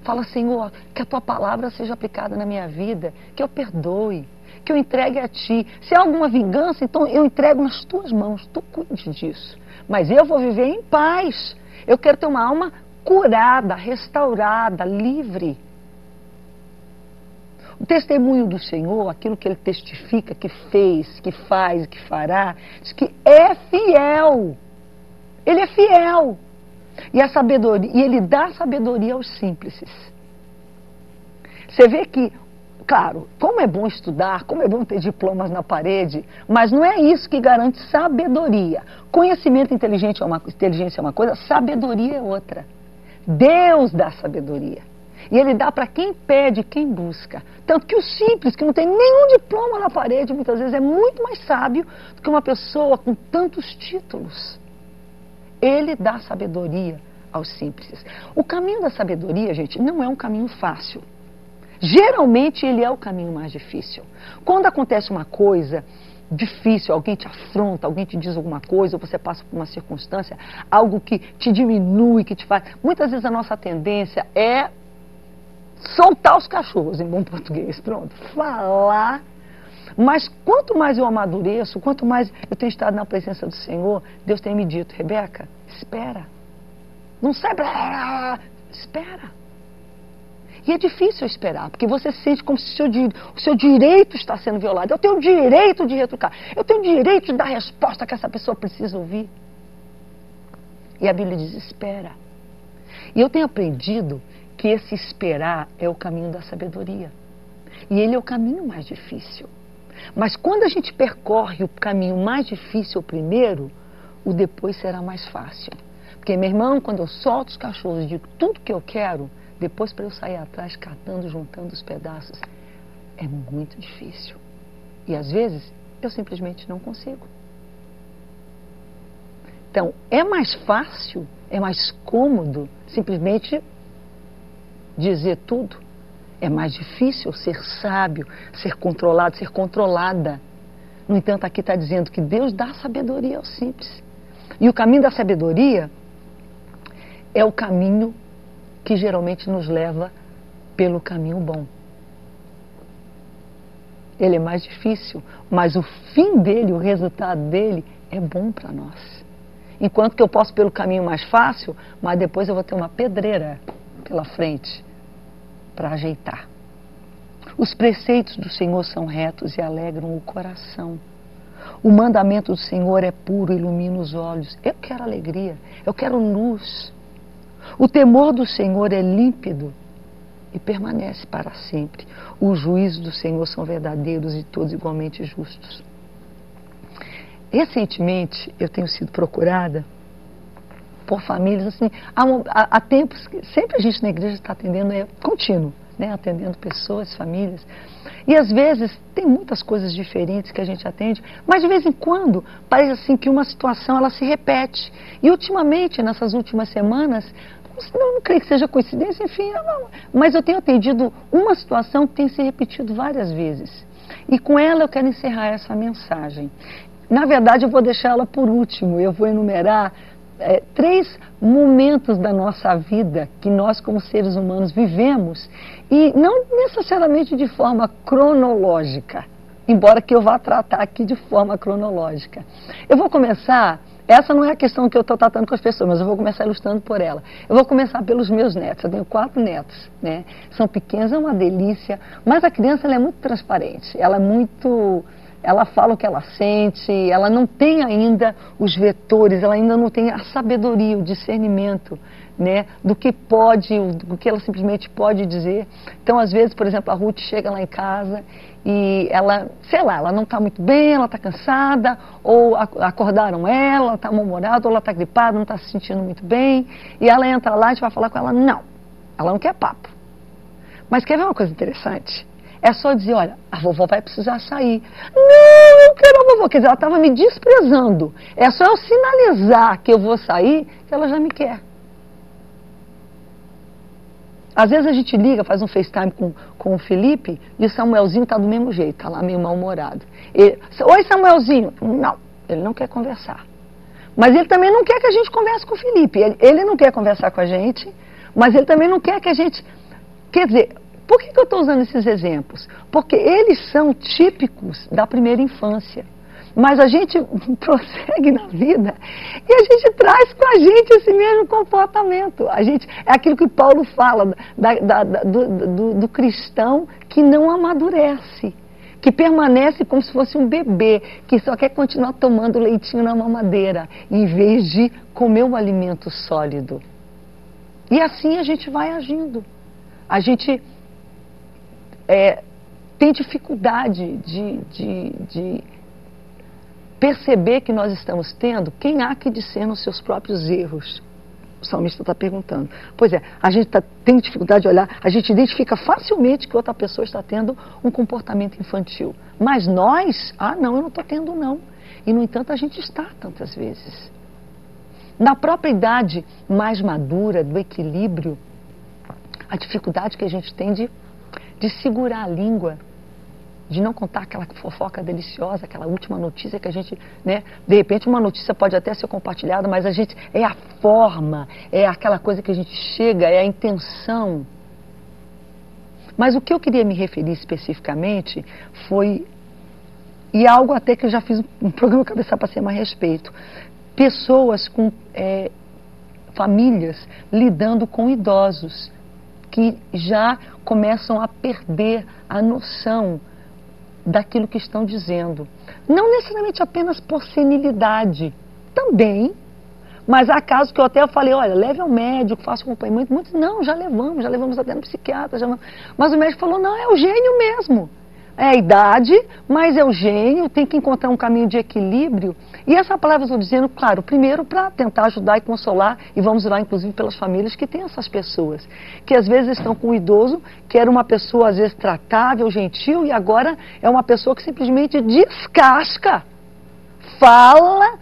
fala, Senhor, que a tua palavra seja aplicada na minha vida, que eu perdoe, que eu entregue a ti. Se há alguma vingança, então eu entrego nas tuas mãos, tu cuide disso. Mas eu vou viver em paz. Eu quero ter uma alma curada, restaurada, livre. O testemunho do Senhor, aquilo que ele testifica, que fez, que faz, que fará, diz que é fiel. Ele é fiel. E a sabedoria, e ele dá sabedoria aos simples. Você vê que claro, como é bom estudar, como é bom ter diplomas na parede, mas não é isso que garante sabedoria. Conhecimento inteligente é uma, inteligência é uma coisa, sabedoria é outra. Deus dá sabedoria. E ele dá para quem pede, quem busca. Tanto que o simples, que não tem nenhum diploma na parede, muitas vezes é muito mais sábio do que uma pessoa com tantos títulos. Ele dá sabedoria aos simples. O caminho da sabedoria, gente, não é um caminho fácil. Geralmente ele é o caminho mais difícil. Quando acontece uma coisa difícil, alguém te afronta, alguém te diz alguma coisa, ou você passa por uma circunstância, algo que te diminui, que te faz. Muitas vezes a nossa tendência é soltar os cachorros, em bom português, pronto. Falar. Mas quanto mais eu amadureço, quanto mais eu tenho estado na presença do Senhor, Deus tem me dito, Rebeca, espera. Não sai, blá, espera. E é difícil esperar, porque você sente como se o seu, o seu direito está sendo violado. Eu tenho o direito de retrucar. Eu tenho o direito de dar a resposta que essa pessoa precisa ouvir. E a Bíblia diz: espera. E eu tenho aprendido que esse esperar é o caminho da sabedoria. E ele é o caminho mais difícil. Mas quando a gente percorre o caminho mais difícil primeiro, o depois será mais fácil. Porque, meu irmão, quando eu solto os cachorros de tudo que eu quero, depois para eu sair atrás catando, juntando os pedaços, é muito difícil. E às vezes eu simplesmente não consigo. Então, é mais fácil, é mais cômodo simplesmente dizer tudo. É mais difícil ser sábio, ser controlado, ser controlada. No entanto, aqui está dizendo que Deus dá sabedoria aos simples. E o caminho da sabedoria é o caminho que geralmente nos leva pelo caminho bom. Ele é mais difícil, mas o fim dele, o resultado dele é bom para nós. Enquanto que eu posso pelo caminho mais fácil, mas depois eu vou ter uma pedreira pela frente para ajeitar. Os preceitos do Senhor são retos e alegram o coração. O mandamento do Senhor é puro, ilumina os olhos. Eu quero alegria, eu quero luz. O temor do Senhor é límpido e permanece para sempre. Os juízos do Senhor são verdadeiros e todos igualmente justos. Recentemente eu tenho sido procurada por famílias assim, há, há, tempos sempre a gente na igreja está atendendo, é contínuo, né, atendendo pessoas, famílias. E às vezes tem muitas coisas diferentes que a gente atende, mas de vez em quando parece assim que uma situação ela se repete. E ultimamente, nessas últimas semanas, não, não creio que seja coincidência, enfim, não, mas eu tenho atendido uma situação que tem se repetido várias vezes. E com ela eu quero encerrar essa mensagem. Na verdade, eu vou deixá-la por último, eu vou enumerar é, três momentos da nossa vida que nós, como seres humanos, vivemos e não necessariamente de forma cronológica, embora que eu vá tratar aqui de forma cronológica. Eu vou começar. Essa não é a questão que eu estou tratando com as pessoas, mas eu vou começar ilustrando por ela. Eu vou começar pelos meus netos. Eu tenho quatro netos, né? São pequenos, é uma delícia, mas a criança é muito transparente. Ela é muito ela fala o que ela sente, ela não tem ainda os vetores, ela ainda não tem a sabedoria, o discernimento, né, do que pode, do que ela simplesmente pode dizer. Então, às vezes, por exemplo, a Ruth chega lá em casa e ela, sei lá, ela não está muito bem, ela está cansada, ou acordaram ela, está mal-humorada, ou ela está gripada, não está se sentindo muito bem, e ela entra lá e a gente vai falar com ela, não, ela não quer papo. Mas quer ver uma coisa interessante? É só dizer, olha, a vovó vai precisar sair. Não, eu quero a vovó. Quer dizer, ela estava me desprezando. É só eu sinalizar que eu vou sair, que ela já me quer. Às vezes a gente liga, faz um FaceTime com, com o Felipe e o Samuelzinho está do mesmo jeito, está lá meio mal-humorado. Oi, Samuelzinho. Não, ele não quer conversar. Mas ele também não quer que a gente converse com o Felipe. Ele, ele não quer conversar com a gente, mas ele também não quer que a gente. Quer dizer, por que, que eu estou usando esses exemplos? Porque eles são típicos da primeira infância. Mas a gente <laughs> prossegue na vida e a gente traz com a gente esse mesmo comportamento. A gente, é aquilo que Paulo fala da, da, da, do, do, do cristão que não amadurece que permanece como se fosse um bebê, que só quer continuar tomando leitinho na mamadeira, em vez de comer um alimento sólido. E assim a gente vai agindo. A gente é, tem dificuldade de, de, de perceber que nós estamos tendo, quem há que discerne os seus próprios erros? O salmista está perguntando. Pois é, a gente tá, tem dificuldade de olhar, a gente identifica facilmente que outra pessoa está tendo um comportamento infantil. Mas nós, ah, não, eu não estou tendo, não. E, no entanto, a gente está tantas vezes. Na própria idade mais madura, do equilíbrio, a dificuldade que a gente tem de, de segurar a língua, de não contar aquela fofoca deliciosa, aquela última notícia que a gente, né, de repente uma notícia pode até ser compartilhada, mas a gente é a forma, é aquela coisa que a gente chega, é a intenção. Mas o que eu queria me referir especificamente foi e algo até que eu já fiz um programa Cabeça para Cima a respeito. Pessoas com é, famílias lidando com idosos que já começam a perder a noção daquilo que estão dizendo. Não necessariamente apenas por senilidade, também. Mas há casos que eu até falei, olha, leve ao médico, faça acompanhamento. Muitos, não, já levamos, já levamos até no psiquiatra. Já... Mas o médico falou, não, é o gênio mesmo é a idade, mas é o gênio, tem que encontrar um caminho de equilíbrio. E essa palavra eu estou dizendo, claro, primeiro para tentar ajudar e consolar, e vamos lá, inclusive, pelas famílias que têm essas pessoas, que às vezes estão com um idoso, que era uma pessoa, às vezes, tratável, gentil, e agora é uma pessoa que simplesmente descasca, fala,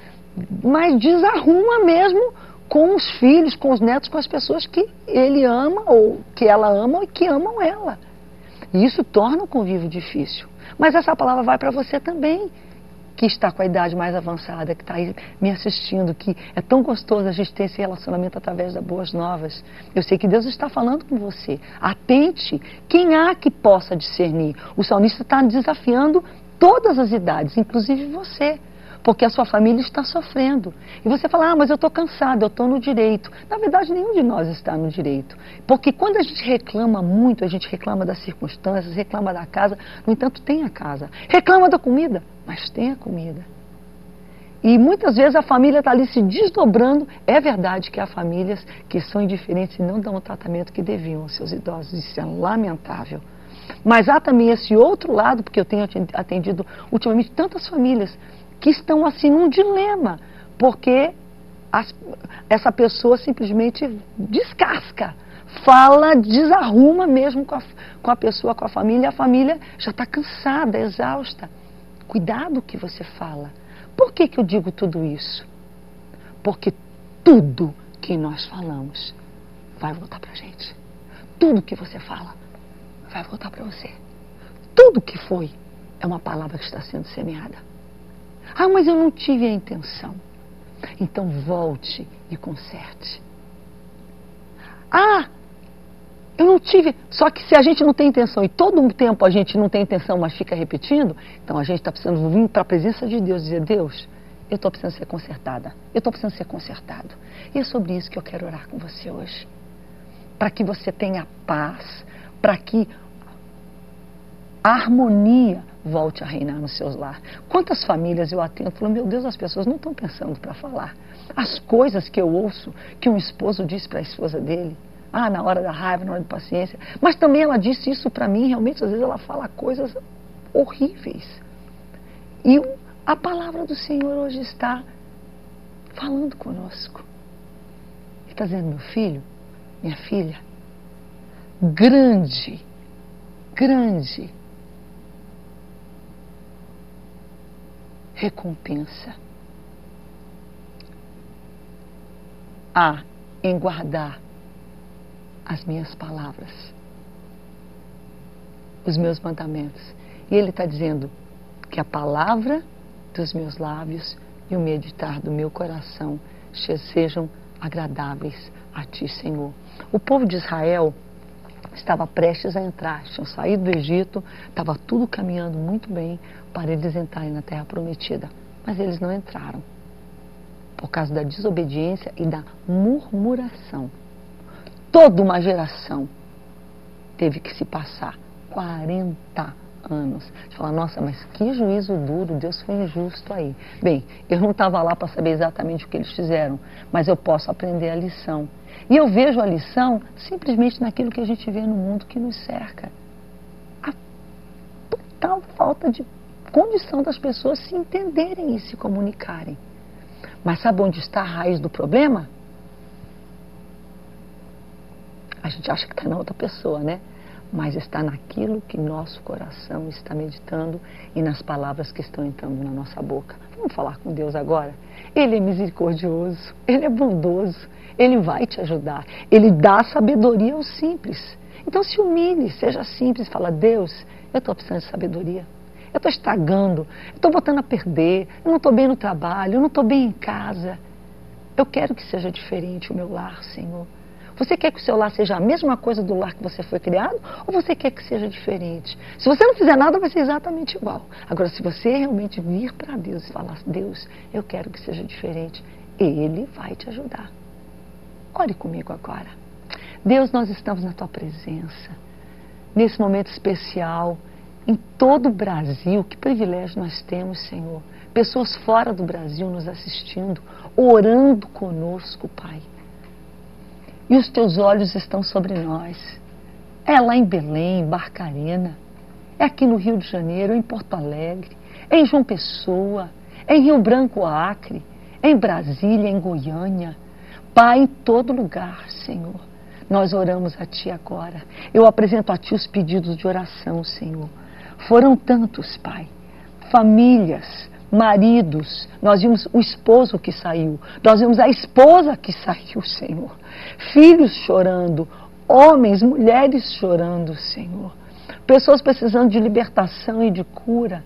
mas desarruma mesmo com os filhos, com os netos, com as pessoas que ele ama, ou que ela ama, e que amam ela. E isso torna o convívio difícil. Mas essa palavra vai para você também, que está com a idade mais avançada, que está aí me assistindo, que é tão gostoso a gente ter esse relacionamento através das boas novas. Eu sei que Deus está falando com você. Atente, quem há que possa discernir? O salmista está desafiando todas as idades, inclusive você porque a sua família está sofrendo. E você fala, ah, mas eu estou cansado, eu estou no direito. Na verdade, nenhum de nós está no direito. Porque quando a gente reclama muito, a gente reclama das circunstâncias, reclama da casa, no entanto, tem a casa. Reclama da comida, mas tem a comida. E muitas vezes a família está ali se desdobrando. É verdade que há famílias que são indiferentes e não dão o tratamento que deviam aos seus idosos. Isso é lamentável. Mas há também esse outro lado, porque eu tenho atendido ultimamente tantas famílias que estão assim num dilema, porque as, essa pessoa simplesmente descasca, fala, desarruma mesmo com a, com a pessoa, com a família, a família já está cansada, exausta. Cuidado o que você fala. Por que, que eu digo tudo isso? Porque tudo que nós falamos vai voltar para a gente. Tudo que você fala vai voltar para você. Tudo que foi é uma palavra que está sendo semeada. Ah, mas eu não tive a intenção. Então volte e conserte. Ah, eu não tive. Só que se a gente não tem intenção e todo o tempo a gente não tem intenção, mas fica repetindo, então a gente está precisando vir para a presença de Deus e dizer: Deus, eu estou precisando ser consertada. Eu estou precisando ser consertado. E é sobre isso que eu quero orar com você hoje. Para que você tenha paz, para que a harmonia volte a reinar nos seus lares. Quantas famílias eu atendo, falo, meu Deus, as pessoas não estão pensando para falar. As coisas que eu ouço que um esposo disse para a esposa dele, ah, na hora da raiva, na hora da paciência. Mas também ela disse isso para mim, realmente, às vezes ela fala coisas horríveis. E a palavra do Senhor hoje está falando conosco. Está dizendo, meu filho, minha filha, grande, grande recompensa. Há em guardar as minhas palavras, os meus mandamentos. E ele está dizendo que a palavra dos meus lábios e o meditar do meu coração sejam agradáveis a ti, Senhor. O povo de Israel estava prestes a entrar, tinham saído do Egito, estava tudo caminhando muito bem para eles entrarem na terra prometida. Mas eles não entraram por causa da desobediência e da murmuração. Toda uma geração teve que se passar 40 anos. Você fala, nossa, mas que juízo duro, Deus foi injusto aí. Bem, eu não estava lá para saber exatamente o que eles fizeram, mas eu posso aprender a lição. E eu vejo a lição simplesmente naquilo que a gente vê no mundo que nos cerca. total falta de condição das pessoas se entenderem e se comunicarem. Mas sabe onde está a raiz do problema? A gente acha que está na outra pessoa, né? Mas está naquilo que nosso coração está meditando e nas palavras que estão entrando na nossa boca. Vamos falar com Deus agora? Ele é misericordioso, ele é bondoso, ele vai te ajudar. Ele dá sabedoria aos simples. Então se humilhe, seja simples, fala: Deus, eu estou precisando de sabedoria. Eu estou estragando, eu estou botando a perder, eu não estou bem no trabalho, eu não estou bem em casa. Eu quero que seja diferente o meu lar, Senhor. Você quer que o seu lar seja a mesma coisa do lar que você foi criado? Ou você quer que seja diferente? Se você não fizer nada, vai ser exatamente igual. Agora, se você realmente vir para Deus e falar, Deus, eu quero que seja diferente, Ele vai te ajudar. Ore comigo agora. Deus, nós estamos na tua presença. Nesse momento especial, em todo o Brasil, que privilégio nós temos, Senhor. Pessoas fora do Brasil nos assistindo, orando conosco, Pai e os teus olhos estão sobre nós. É lá em Belém, em Barcarena, é aqui no Rio de Janeiro, em Porto Alegre, é em João Pessoa, é em Rio Branco, Acre, em Brasília, em Goiânia. Pai, em todo lugar, Senhor. Nós oramos a Ti agora. Eu apresento a Ti os pedidos de oração, Senhor. Foram tantos, Pai. Famílias, maridos, nós vimos o esposo que saiu, nós vimos a esposa que saiu, Senhor. Filhos chorando, homens, mulheres chorando, Senhor. Pessoas precisando de libertação e de cura.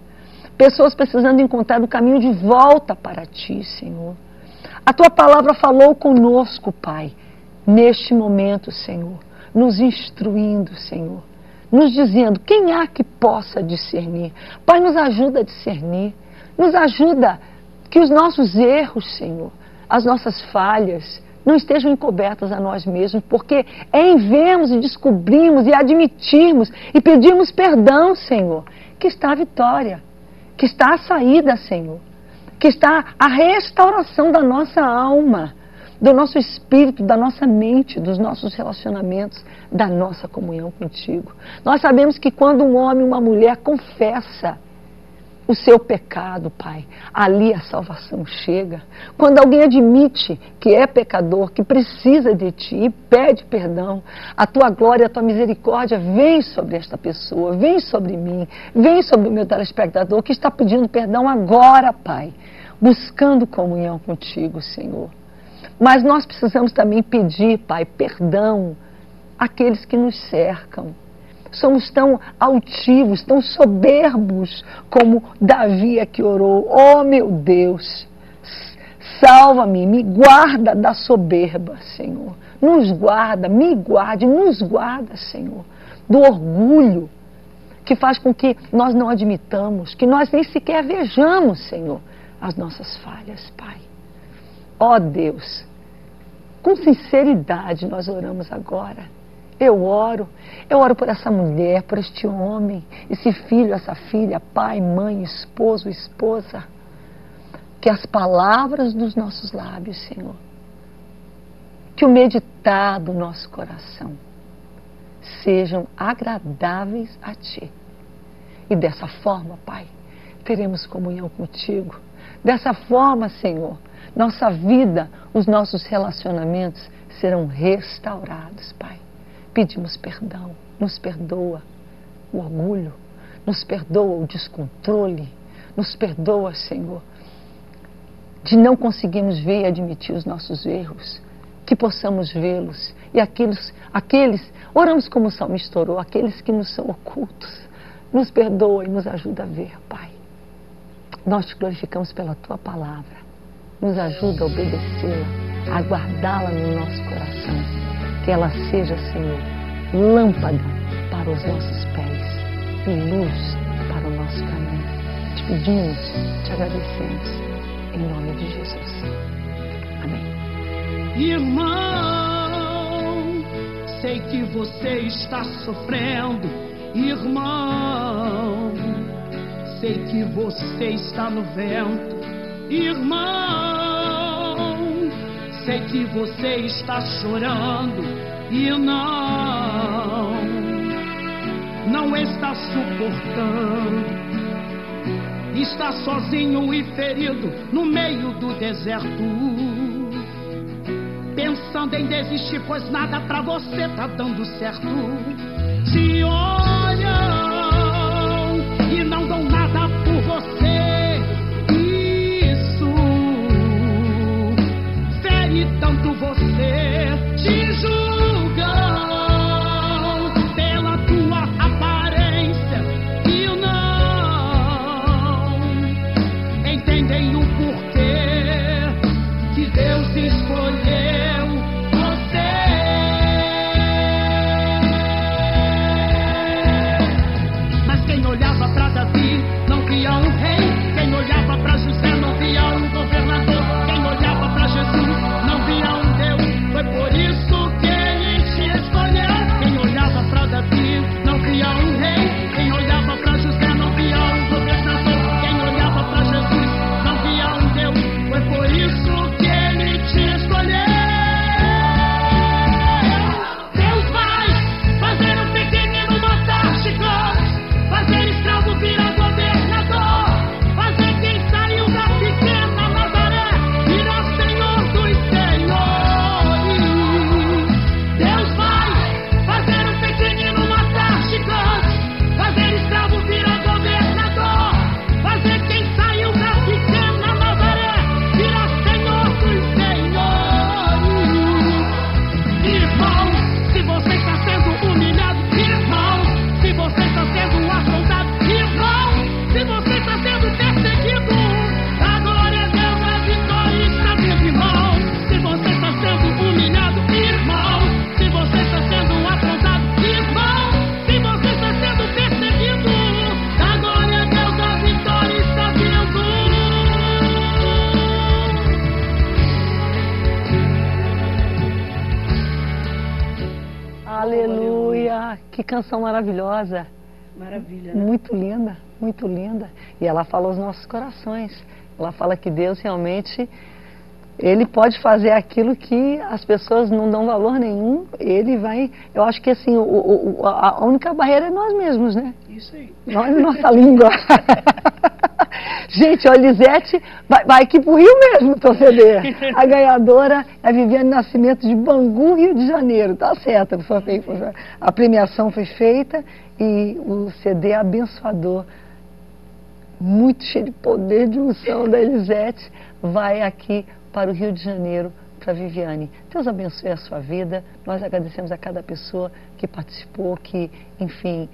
Pessoas precisando encontrar o caminho de volta para ti, Senhor. A tua palavra falou conosco, Pai, neste momento, Senhor, nos instruindo, Senhor, nos dizendo quem há que possa discernir. Pai, nos ajuda a discernir. Nos ajuda que os nossos erros, Senhor, as nossas falhas, não estejam encobertas a nós mesmos, porque é em vermos e descobrirmos e admitirmos e pedirmos perdão, Senhor, que está a vitória, que está a saída, Senhor, que está a restauração da nossa alma, do nosso espírito, da nossa mente, dos nossos relacionamentos, da nossa comunhão contigo. Nós sabemos que quando um homem e uma mulher confessa o seu pecado, Pai. Ali a salvação chega. Quando alguém admite que é pecador, que precisa de Ti e pede perdão, a Tua glória, a Tua misericórdia vem sobre esta pessoa, vem sobre mim, vem sobre o meu telespectador que está pedindo perdão agora, Pai, buscando comunhão contigo, Senhor. Mas nós precisamos também pedir, Pai, perdão àqueles que nos cercam somos tão altivos, tão soberbos como Davi que orou. Oh meu Deus, salva-me, me guarda da soberba, Senhor. Nos guarda, me guarde, nos guarda, Senhor, do orgulho que faz com que nós não admitamos, que nós nem sequer vejamos, Senhor, as nossas falhas, Pai. Ó oh Deus, com sinceridade nós oramos agora eu oro, eu oro por essa mulher, por este homem, esse filho, essa filha, pai, mãe, esposo, esposa. Que as palavras dos nossos lábios, Senhor, que o meditar do nosso coração sejam agradáveis a Ti. E dessa forma, Pai, teremos comunhão contigo. Dessa forma, Senhor, nossa vida, os nossos relacionamentos serão restaurados, Pai pedimos perdão, nos perdoa o orgulho, nos perdoa o descontrole, nos perdoa, Senhor, de não conseguirmos ver e admitir os nossos erros, que possamos vê-los. E aqueles, aqueles, oramos como o salmista orou, aqueles que nos são ocultos, nos perdoa e nos ajuda a ver, Pai. Nós te glorificamos pela tua palavra, nos ajuda a obedecê-la, a guardá-la no nosso coração que ela seja, Senhor, lâmpada para os nossos pés e luz para o nosso caminho. Te pedimos, te agradecemos, em nome de Jesus. Amém. Irmão, sei que você está sofrendo, irmão. Sei que você está no vento, irmão Sei que você está chorando e não, não está suportando. Está sozinho e ferido no meio do deserto. Pensando em desistir, pois nada pra você tá dando certo. Olham canção maravilhosa! Maravilha, Muito linda, muito linda. E ela fala aos nossos corações. Ela fala que Deus realmente ele pode fazer aquilo que as pessoas não dão valor nenhum. Ele vai. Eu acho que assim, o- o- a única barreira é nós mesmos, né? Isso aí. Nós e nossa língua. <laughs> Gente, a Elisete vai, vai aqui pro Rio mesmo, CD. A ganhadora é a Viviane Nascimento de Bangu, Rio de Janeiro. Tá certo. A premiação foi feita e o CD é abençoador, muito cheio de poder de unção da Elisete, vai aqui para o Rio de Janeiro para Viviane. Deus abençoe a sua vida. Nós agradecemos a cada pessoa que participou, que, enfim,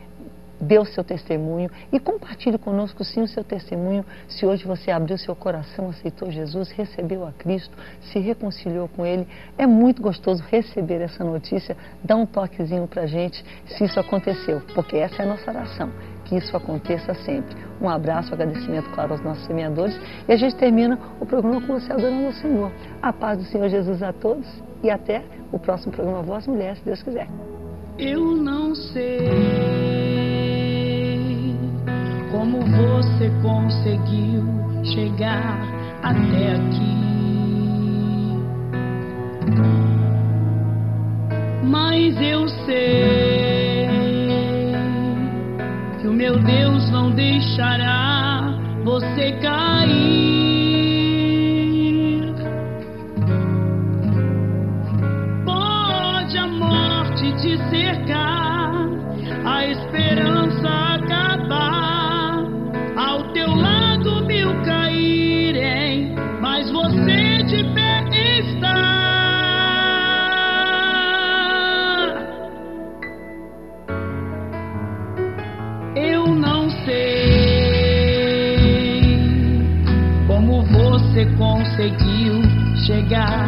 o seu testemunho e compartilhe conosco sim o seu testemunho. Se hoje você abriu seu coração, aceitou Jesus, recebeu a Cristo, se reconciliou com Ele, é muito gostoso receber essa notícia. Dá um toquezinho pra gente se isso aconteceu, porque essa é a nossa oração. Que isso aconteça sempre. Um abraço, agradecimento, claro, aos nossos semeadores. E a gente termina o programa com você adorando o Senhor. A paz do Senhor Jesus a todos e até o próximo programa Voz Mulher, se Deus quiser. Eu não sei como você conseguiu chegar até aqui. Mas eu sei o meu Deus não deixará você cair. Pode a morte te cercar, a esperança. Yeah.